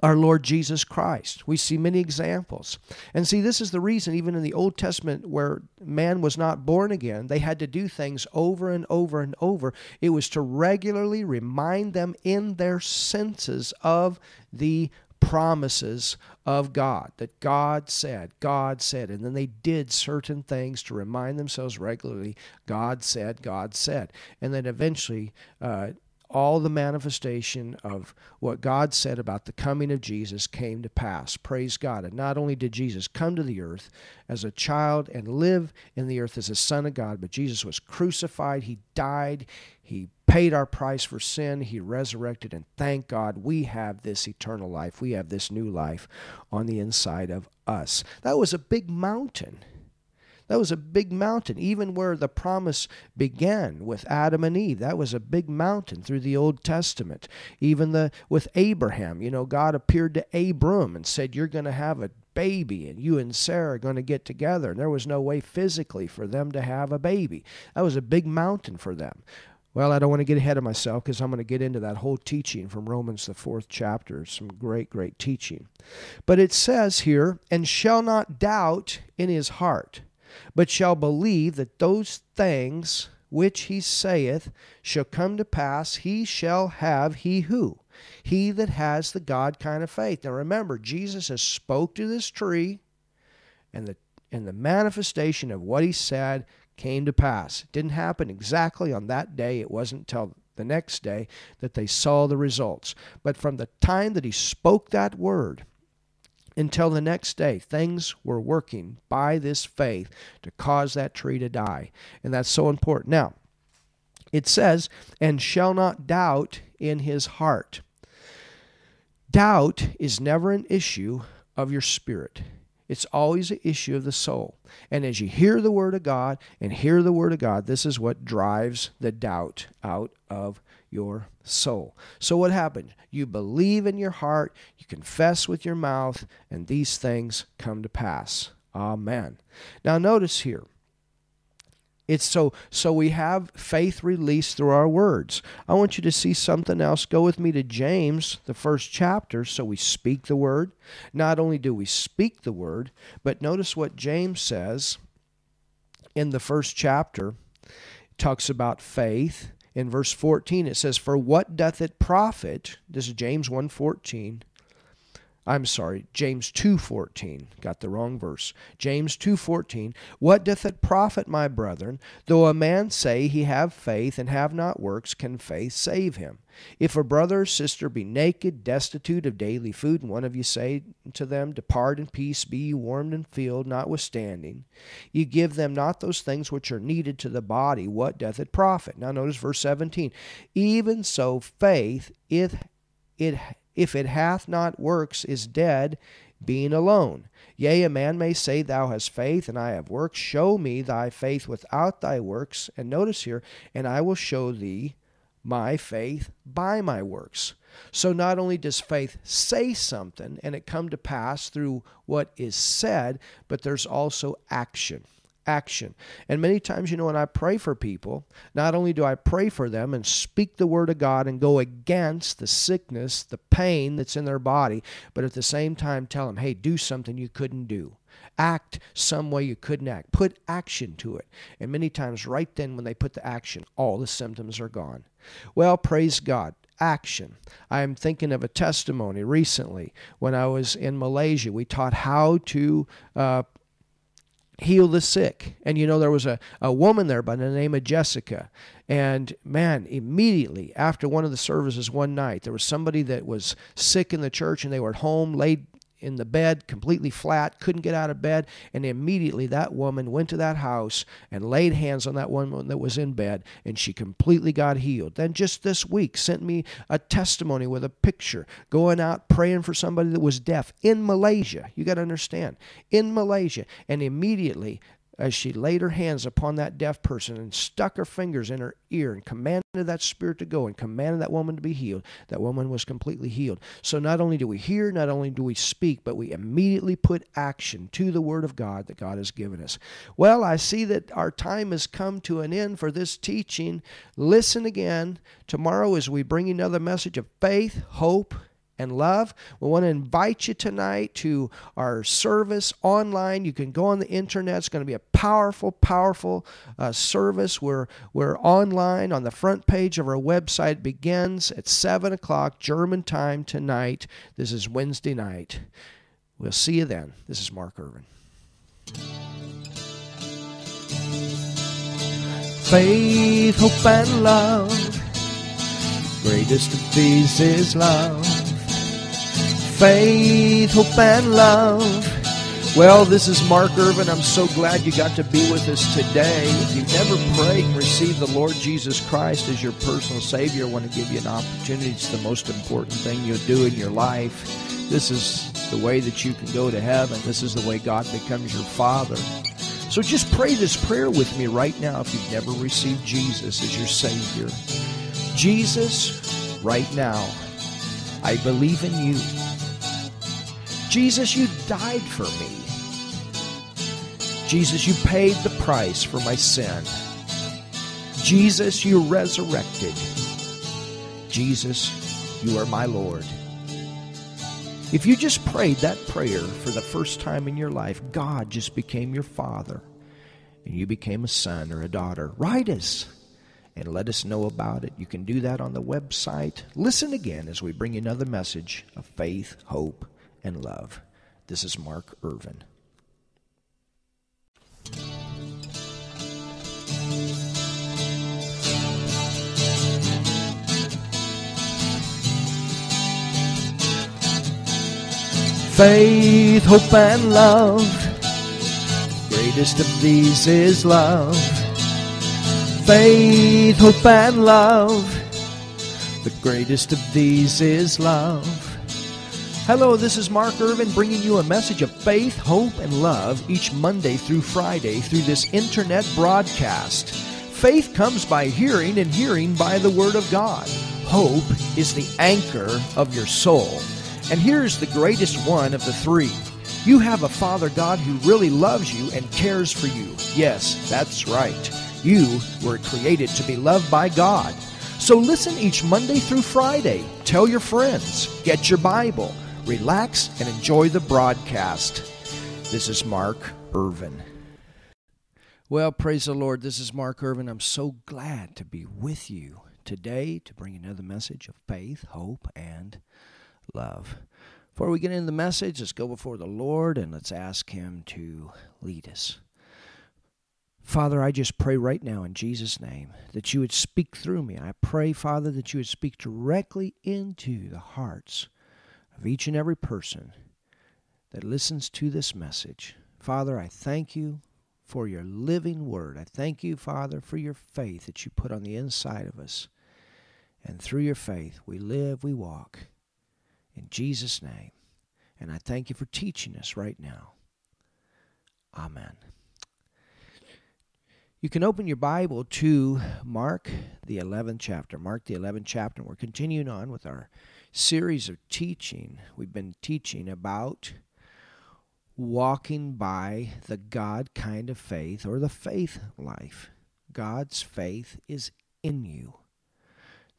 Speaker 1: our Lord Jesus Christ. We see many examples. And see, this is the reason, even in the Old Testament, where man was not born again, they had to do things over and over and over. It was to regularly remind them in their senses of the promises of God that God said, God said, and then they did certain things to remind themselves regularly, God said, God said. And then eventually, uh, all the manifestation of what God said about the coming of Jesus came to pass. Praise God. And not only did Jesus come to the earth as a child and live in the earth as a son of God, but Jesus was crucified, he died, he paid our price for sin, he resurrected, and thank God we have this eternal life. We have this new life on the inside of us. That was a big mountain. That was a big mountain, even where the promise began with Adam and Eve. That was a big mountain through the Old Testament. Even the with Abraham, you know, God appeared to Abram and said, "You're going to have a baby, and you and Sarah are going to get together." And there was no way physically for them to have a baby. That was a big mountain for them. Well, I don't want to get ahead of myself because I'm going to get into that whole teaching from Romans, the fourth chapter. Some great, great teaching. But it says here, and shall not doubt in his heart but shall believe that those things which he saith shall come to pass, he shall have he who? He that has the God kind of faith. Now remember, Jesus has spoke to this tree, and the and the manifestation of what he said came to pass. It didn't happen exactly on that day. It wasn't until the next day that they saw the results. But from the time that he spoke that word, until the next day, things were working by this faith to cause that tree to die. And that's so important. Now, it says, and shall not doubt in his heart. Doubt is never an issue of your spirit. It's always an issue of the soul. And as you hear the Word of God and hear the Word of God, this is what drives the doubt out of your soul. So, what happened? You believe in your heart, you confess with your mouth, and these things come to pass. Amen. Now, notice here. It's so so we have faith released through our words. I want you to see something else. Go with me to James, the first chapter. So we speak the word. Not only do we speak the word, but notice what James says in the first chapter. It talks about faith in verse 14 it says for what doth it profit this is james 1.14 i'm sorry james 2.14 got the wrong verse james 2.14 what doth it profit my brethren though a man say he have faith and have not works can faith save him if a brother or sister be naked, destitute of daily food, and one of you say to them, Depart in peace, be ye warmed and filled, notwithstanding, ye give them not those things which are needed to the body, what doth it profit? Now notice verse 17. Even so, faith, if it, if it hath not works, is dead, being alone. Yea, a man may say, Thou hast faith, and I have works. Show me thy faith without thy works. And notice here, and I will show thee my faith by my works. So not only does faith say something and it come to pass through what is said, but there's also action. Action. And many times, you know, when I pray for people, not only do I pray for them and speak the word of God and go against the sickness, the pain that's in their body, but at the same time tell them, hey, do something you couldn't do act some way you couldn't act. Put action to it. And many times, right then, when they put the action, all the symptoms are gone. Well, praise God. Action. I'm thinking of a testimony recently when I was in Malaysia. We taught how to uh, heal the sick. And you know, there was a, a woman there by the name of Jessica. And man, immediately after one of the services one night, there was somebody that was sick in the church and they were at home, laid in the bed, completely flat, couldn't get out of bed. And immediately that woman went to that house and laid hands on that woman that was in bed, and she completely got healed. Then just this week sent me a testimony with a picture going out praying for somebody that was deaf in Malaysia. You got to understand, in Malaysia. And immediately as she laid her hands upon that deaf person and stuck her fingers in her ear and commanded that spirit to go and commanded that woman to be healed, that woman was completely healed. So not only do we hear, not only do we speak, but we immediately put action to the word of God that God has given us. Well, I see that our time has come to an end for this teaching. Listen again tomorrow as we bring another message of faith, hope, and love. We want to invite you tonight to our service online. You can go on the internet. It's going to be a powerful, powerful uh, service. We're, we're online on the front page of our website. It begins at 7 o'clock German time tonight. This is Wednesday night. We'll see you then. This is Mark Irvin. Faith, hope, and love. Greatest of these is love faith, hope, and love. Well, this is Mark Irvin. I'm so glad you got to be with us today. If you've never prayed and received the Lord Jesus Christ as your personal Savior, I want to give you an opportunity. It's the most important thing you'll do in your life. This is the way that you can go to heaven. This is the way God becomes your Father. So just pray this prayer with me right now if you've never received Jesus as your Savior. Jesus, right now, I believe in you. Jesus, you died for me. Jesus, you paid the price for my sin. Jesus, you resurrected. Jesus, you are my Lord. If you just prayed that prayer for the first time in your life, God just became your father and you became a son or a daughter. Write us and let us know about it. You can do that on the website. Listen again as we bring you another message of faith, hope, and love. This is Mark Irvin. Faith, hope, and love. Greatest of these is love. Faith, hope, and love. The greatest of these is love. Hello, this is Mark Irvin bringing you a message of faith, hope, and love each Monday through Friday through this internet broadcast. Faith comes by hearing, and hearing by the Word of God. Hope is the anchor of your soul. And here's the greatest one of the three. You have a Father God who really loves you and cares for you. Yes, that's right. You were created to be loved by God. So listen each Monday through Friday. Tell your friends. Get your Bible relax, and enjoy the broadcast. This is Mark Irvin. Well, praise the Lord. This is Mark Irvin. I'm so glad to be with you today to bring another message of faith, hope, and love. Before we get into the message, let's go before the Lord and let's ask Him to lead us. Father, I just pray right now in Jesus' name that you would speak through me. I pray, Father, that you would speak directly into the hearts of each and every person that listens to this message. Father, I thank you for your living word. I thank you, Father, for your faith that you put on the inside of us. And through your faith, we live, we walk. In Jesus' name. And I thank you for teaching us right now. Amen. You can open your Bible to Mark, the 11th chapter. Mark, the 11th chapter. And we're continuing on with our series of teaching, we've been teaching about walking by the God kind of faith or the faith life. God's faith is in you.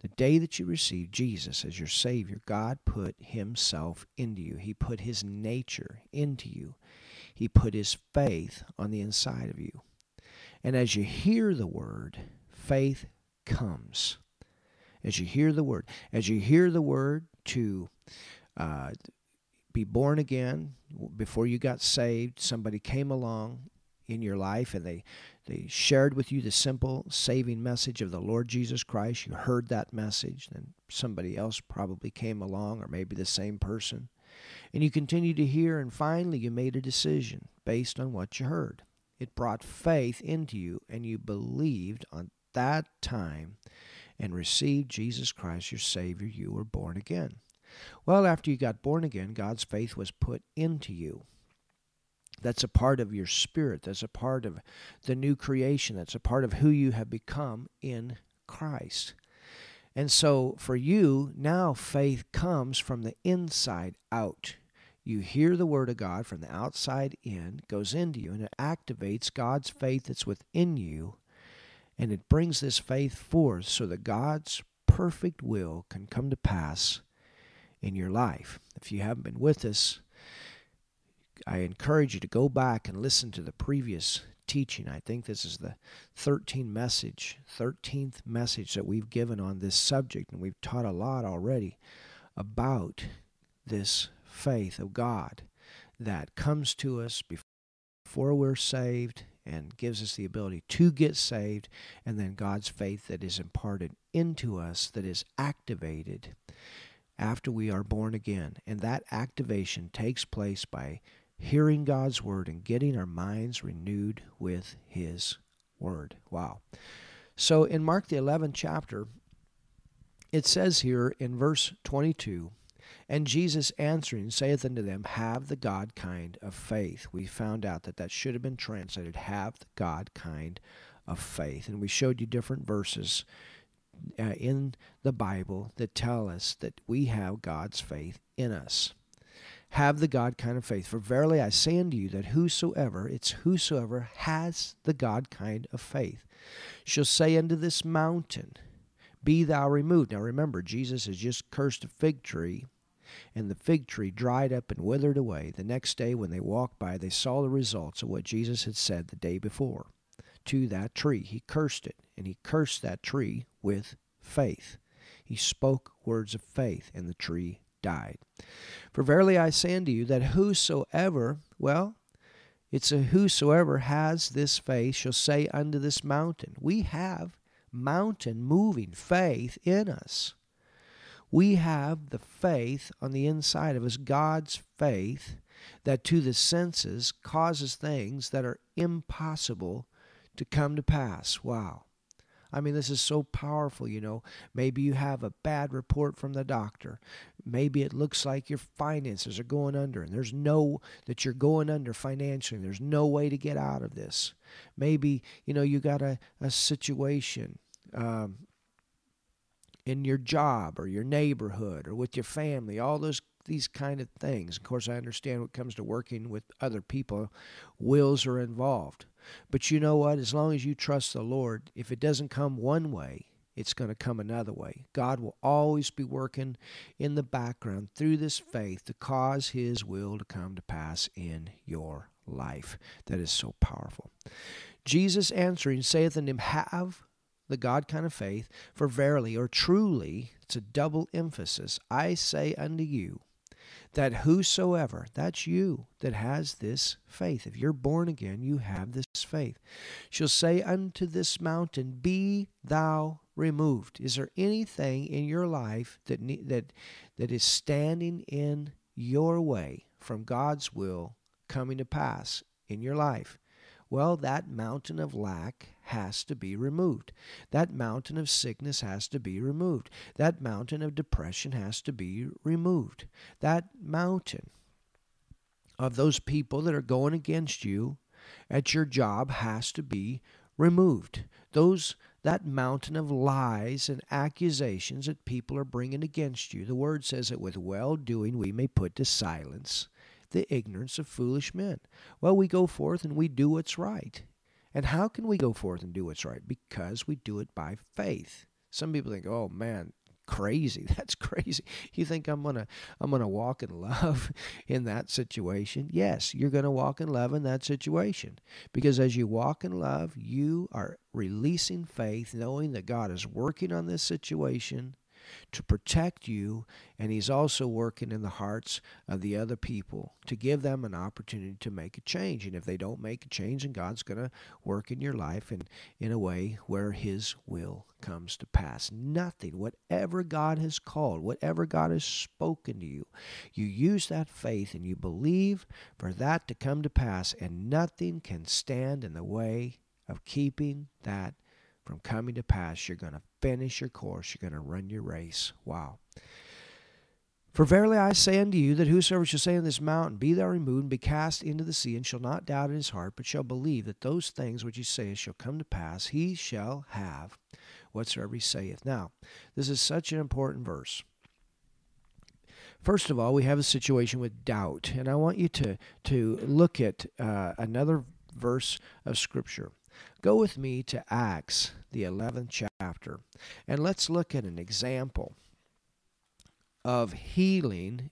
Speaker 1: The day that you received Jesus as your Savior, God put Himself into you. He put His nature into you. He put His faith on the inside of you. And as you hear the Word, faith comes as you hear the word, as you hear the word to uh, be born again, before you got saved, somebody came along in your life and they they shared with you the simple saving message of the Lord Jesus Christ. You heard that message, then somebody else probably came along, or maybe the same person. And you continued to hear, and finally you made a decision based on what you heard. It brought faith into you, and you believed on that time and received Jesus Christ, your Savior, you were born again. Well, after you got born again, God's faith was put into you. That's a part of your spirit. That's a part of the new creation. That's a part of who you have become in Christ. And so for you, now faith comes from the inside out. You hear the word of God from the outside in, goes into you, and it activates God's faith that's within you and it brings this faith forth so that God's perfect will can come to pass in your life. If you haven't been with us, I encourage you to go back and listen to the previous teaching. I think this is the 13th message, 13th message that we've given on this subject, and we've taught a lot already about this faith of God that comes to us before we're saved and gives us the ability to get saved, and then God's faith that is imparted into us, that is activated after we are born again. And that activation takes place by hearing God's word and getting our minds renewed with His word. Wow. So in Mark the 11th chapter, it says here in verse 22 and Jesus answering saith unto them, Have the God kind of faith. We found out that that should have been translated, Have the God kind of faith. And we showed you different verses uh, in the Bible that tell us that we have God's faith in us. Have the God kind of faith. For verily I say unto you that whosoever, it's whosoever has the God kind of faith, shall say unto this mountain, Be thou removed. Now remember, Jesus has just cursed a fig tree and the fig tree dried up and withered away. The next day, when they walked by, they saw the results of what Jesus had said the day before to that tree. He cursed it, and he cursed that tree with faith. He spoke words of faith, and the tree died. For verily I say unto you that whosoever, well, it's a whosoever has this faith shall say unto this mountain. We have mountain moving faith in us we have the faith on the inside of us, God's faith, that to the senses causes things that are impossible to come to pass. Wow. I mean, this is so powerful, you know. Maybe you have a bad report from the doctor. Maybe it looks like your finances are going under and there's no, that you're going under financially. There's no way to get out of this. Maybe, you know, you got a, a situation. Um, in your job or your neighborhood or with your family, all those these kind of things. Of course, I understand when it comes to working with other people, wills are involved. But you know what? As long as you trust the Lord, if it doesn't come one way, it's going to come another way. God will always be working in the background through this faith to cause His will to come to pass in your life. That is so powerful. Jesus answering saith unto him, Have the God kind of faith, for verily or truly, it's a double emphasis, I say unto you, that whosoever, that's you, that has this faith, if you're born again, you have this faith, shall say unto this mountain, Be thou removed. Is there anything in your life that, that, that is standing in your way from God's will coming to pass in your life? Well, that mountain of lack has to be removed. That mountain of sickness has to be removed. That mountain of depression has to be removed. That mountain of those people that are going against you at your job has to be removed. Those that mountain of lies and accusations that people are bringing against you. The word says that with well doing we may put to silence the ignorance of foolish men. Well, we go forth and we do what's right. And how can we go forth and do what's right? Because we do it by faith. Some people think, "Oh man, crazy. That's crazy. You think I'm to I'm to walk in love in that situation? Yes, you're to walk in love in that situation. Because as you walk in love, you are releasing faith knowing that God is working on this situation to protect you, and He's also working in the hearts of the other people to give them an opportunity to make a change. And if they don't make a change, and God's going to work in your life and in a way where His will comes to pass. Nothing, whatever God has called, whatever God has spoken to you, you use that faith and you believe for that to come to pass, and nothing can stand in the way of keeping that from coming to pass. You're going to finish your course. You're going to run your race. Wow. For verily I say unto you that whosoever shall say on this mountain, Be thou removed, and be cast into the sea, and shall not doubt in his heart, but shall believe that those things which he saith shall come to pass, he shall have whatsoever he saith. Now, this is such an important verse. First of all, we have a situation with doubt, and I want you to, to look at uh, another verse of Scripture. Go with me to Acts, the 11th chapter, and let's look at an example of healing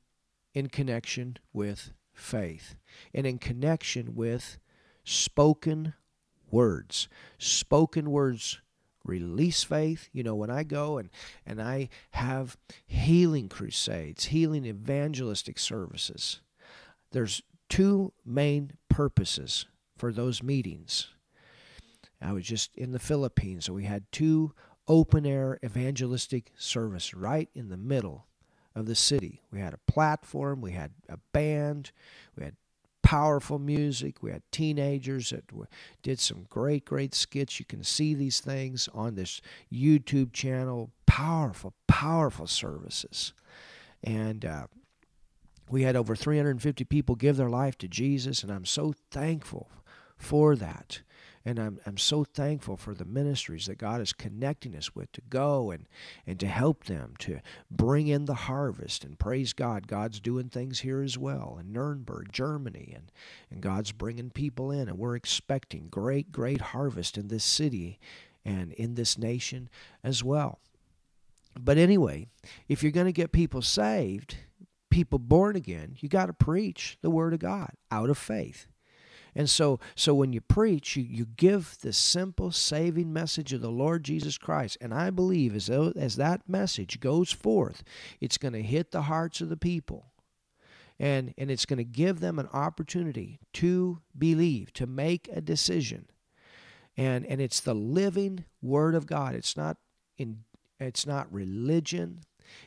Speaker 1: in connection with faith and in connection with spoken words. Spoken words release faith. You know, when I go and, and I have healing crusades, healing evangelistic services, there's two main purposes for those meetings. I was just in the Philippines, and we had two open air evangelistic service right in the middle of the city. We had a platform, we had a band, we had powerful music. We had teenagers that did some great, great skits. You can see these things on this YouTube channel. Powerful, powerful services. And uh, we had over 350 people give their life to Jesus, and I'm so thankful for that. And I'm, I'm so thankful for the ministries that God is connecting us with to go and, and to help them to bring in the harvest. And praise God, God's doing things here as well in Nuremberg, Germany. And, and God's bringing people in. And we're expecting great, great harvest in this city and in this nation as well. But anyway, if you're going to get people saved, people born again, you got to preach the Word of God out of faith. And so, so when you preach, you, you give the simple saving message of the Lord Jesus Christ. And I believe as, as that message goes forth, it's going to hit the hearts of the people. And, and it's going to give them an opportunity to believe, to make a decision. And, and it's the living Word of God. It's not in it's not religion.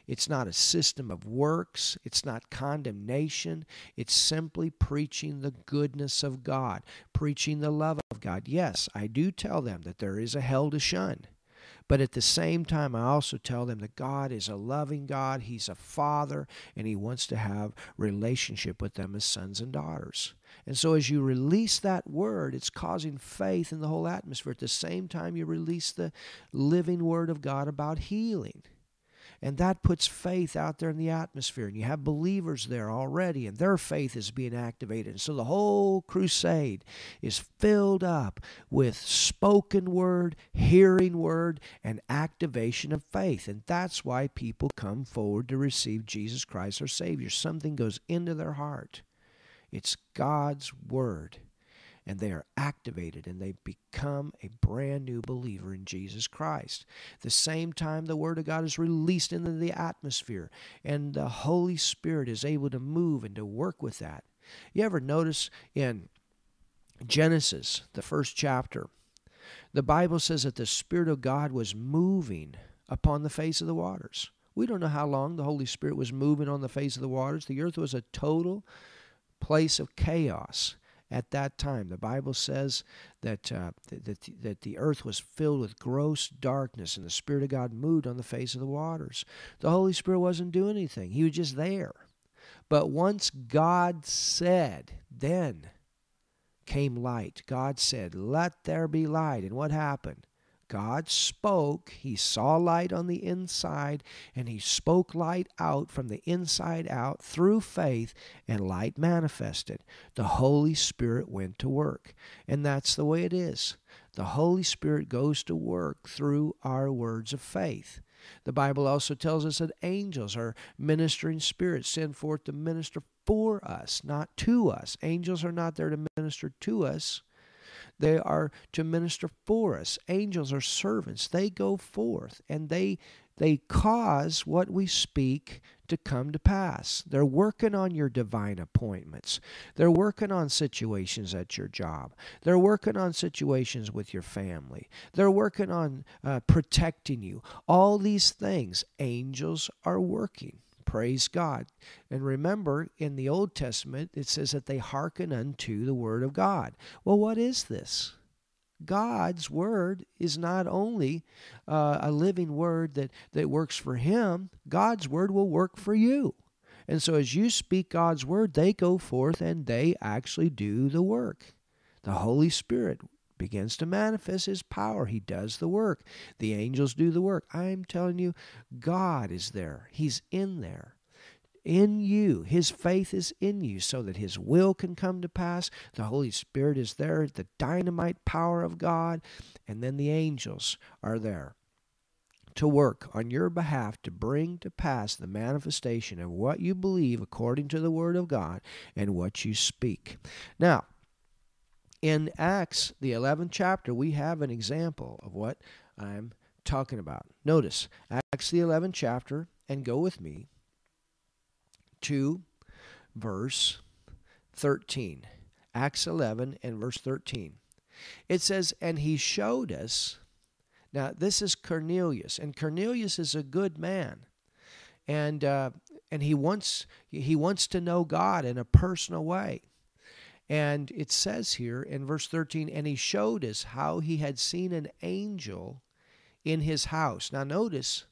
Speaker 1: It's not a system of works. It's not condemnation. It's simply preaching the goodness of God, preaching the love of God. Yes, I do tell them that there is a hell to shun. But at the same time, I also tell them that God is a loving God. He's a father, and He wants to have relationship with them as sons and daughters. And so as you release that word, it's causing faith in the whole atmosphere. At the same time, you release the living word of God about healing. And that puts faith out there in the atmosphere. And you have believers there already, and their faith is being activated. And so the whole crusade is filled up with spoken word, hearing word, and activation of faith. And that's why people come forward to receive Jesus Christ, their Savior. Something goes into their heart. It's God's word and they are activated and they become a brand new believer in Jesus Christ. The same time the Word of God is released into the atmosphere and the Holy Spirit is able to move and to work with that. You ever notice in Genesis, the first chapter, the Bible says that the Spirit of God was moving upon the face of the waters. We don't know how long the Holy Spirit was moving on the face of the waters. The earth was a total place of chaos at that time. The Bible says that, uh, that, that the earth was filled with gross darkness and the Spirit of God moved on the face of the waters. The Holy Spirit wasn't doing anything, He was just there. But once God said, then came light. God said, Let there be light. And what happened? God spoke, He saw light on the inside, and He spoke light out from the inside out through faith, and light manifested. The Holy Spirit went to work. And that's the way it is. The Holy Spirit goes to work through our words of faith. The Bible also tells us that angels are ministering spirits sent forth to minister for us, not to us. Angels are not there to minister to us. They are to minister for us. Angels are servants. They go forth and they they cause what we speak to come to pass. They're working on your divine appointments. They're working on situations at your job. They're working on situations with your family. They're working on uh, protecting you. All these things, angels are working. Praise God. And remember, in the Old Testament, it says that they hearken unto the Word of God. Well, what is this? God's Word is not only uh, a living Word that, that works for Him, God's Word will work for you. And so, as you speak God's Word, they go forth and they actually do the work. The Holy Spirit begins to manifest his power. He does the work. The angels do the work. I'm telling you, God is there. He's in there. In you. His faith is in you so that His will can come to pass. The Holy Spirit is there, the dynamite power of God, and then the angels are there to work on your behalf to bring to pass the manifestation of what you believe according to the Word of God and what you speak. Now, in Acts, the 11th chapter, we have an example of what I'm talking about. Notice Acts, the 11th chapter, and go with me to verse 13. Acts 11 and verse 13. It says, And he showed us. Now, this is Cornelius, and Cornelius is a good man. And, uh, and he, wants, he wants to know God in a personal way. And it says here in verse 13, and he showed us how he had seen an angel in his house. Now, notice,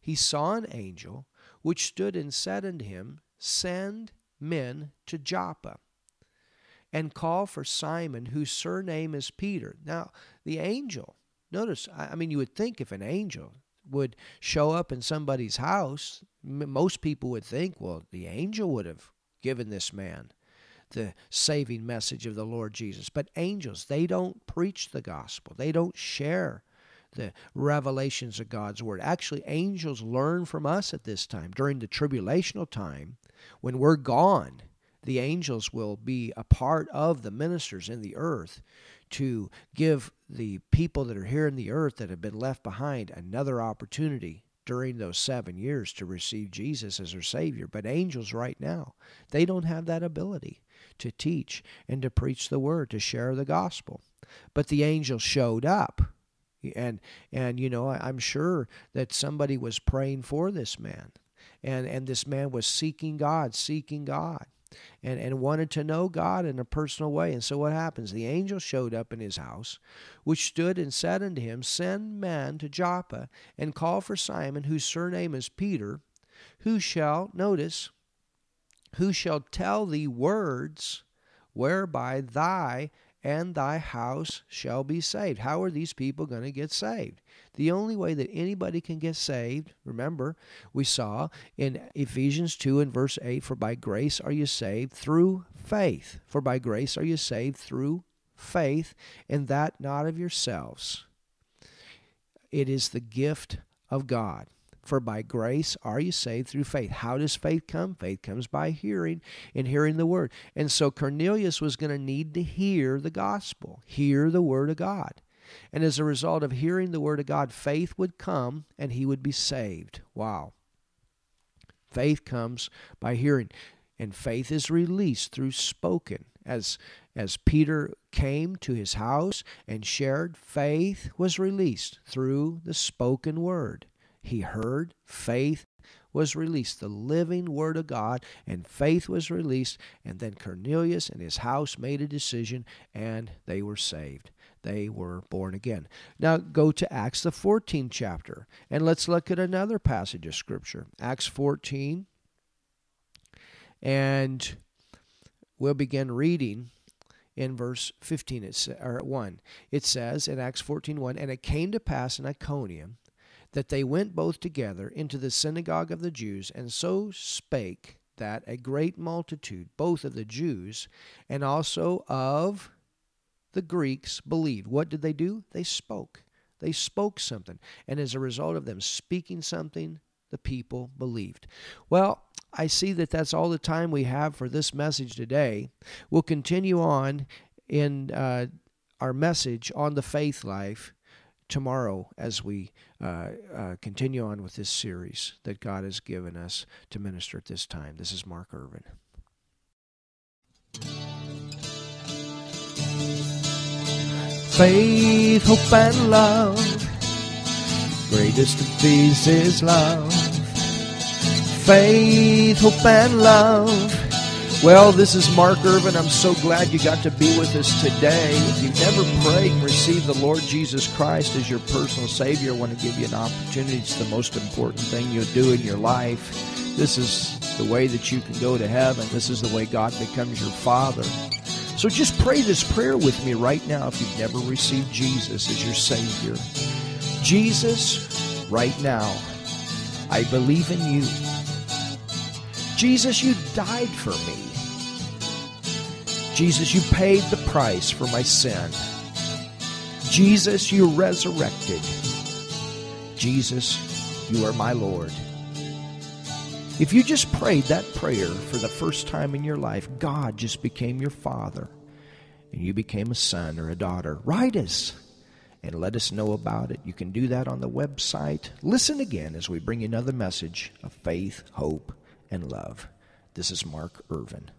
Speaker 1: he saw an angel which stood and said unto him, Send men to Joppa and call for Simon, whose surname is Peter. Now, the angel, notice, I mean, you would think if an angel would show up in somebody's house, most people would think, well, the angel would have given this man the saving message of the Lord Jesus. But angels, they don't preach the gospel, they don't share the revelations of God's word. Actually, angels learn from us at this time. During the tribulational time, when we're gone, the angels will be a part of the ministers in the earth to give the people that are here in the earth that have been left behind another opportunity during those seven years to receive Jesus as their Savior. But angels, right now, they don't have that ability to teach and to preach the word, to share the gospel. But the angel showed up. And and you know, I'm sure that somebody was praying for this man. And and this man was seeking God, seeking God and, and wanted to know God in a personal way. And so what happens? The angel showed up in his house, which stood and said unto him, Send men to Joppa, and call for Simon, whose surname is Peter, who shall, notice, who shall tell thee words whereby thy and thy house shall be saved. How are these people going to get saved? The only way that anybody can get saved, remember, we saw in Ephesians 2 and verse 8 For by grace are you saved through faith. For by grace are you saved through faith, and that not of yourselves. It is the gift of God. For by grace are you saved through faith. How does faith come? Faith comes by hearing and hearing the word. And so Cornelius was going to need to hear the gospel, hear the word of God. And as a result of hearing the word of God, faith would come and he would be saved. Wow. Faith comes by hearing, and faith is released through spoken. As, as Peter came to his house and shared, faith was released through the spoken word. He heard, faith was released, the living word of God, and faith was released. And then Cornelius and his house made a decision, and they were saved. They were born again. Now go to Acts, the 14th chapter, and let's look at another passage of Scripture. Acts 14, and we'll begin reading in verse 15 it's, or 1 it says in acts 14 1 and it came to pass in iconium that they went both together into the synagogue of the Jews, and so spake that a great multitude, both of the Jews and also of the Greeks, believed. What did they do? They spoke. They spoke something. And as a result of them speaking something, the people believed. Well, I see that that's all the time we have for this message today. We'll continue on in uh, our message on the faith life tomorrow as we uh, uh, continue on with this series that God has given us to minister at this time. This is Mark Irvin. Faith, hope, and love. Greatest of these is love. Faith, hope, and love well, this is Mark Irvin. I'm so glad you got to be with us today. If you've never prayed and received the Lord Jesus Christ as your personal Savior, I want to give you an opportunity. It's the most important thing you'll do in your life. This is the way that you can go to heaven. This is the way God becomes your Father. So just pray this prayer with me right now if you've never received Jesus as your Savior. Jesus, right now, I believe in you. Jesus, you died for me. Jesus, you paid the price for my sin. Jesus, you resurrected. Jesus, you are my Lord. If you just prayed that prayer for the first time in your life, God just became your father and you became a son or a daughter. Write us and let us know about it. You can do that on the website. Listen again as we bring you another message of faith, hope, and love. This is Mark Irvin.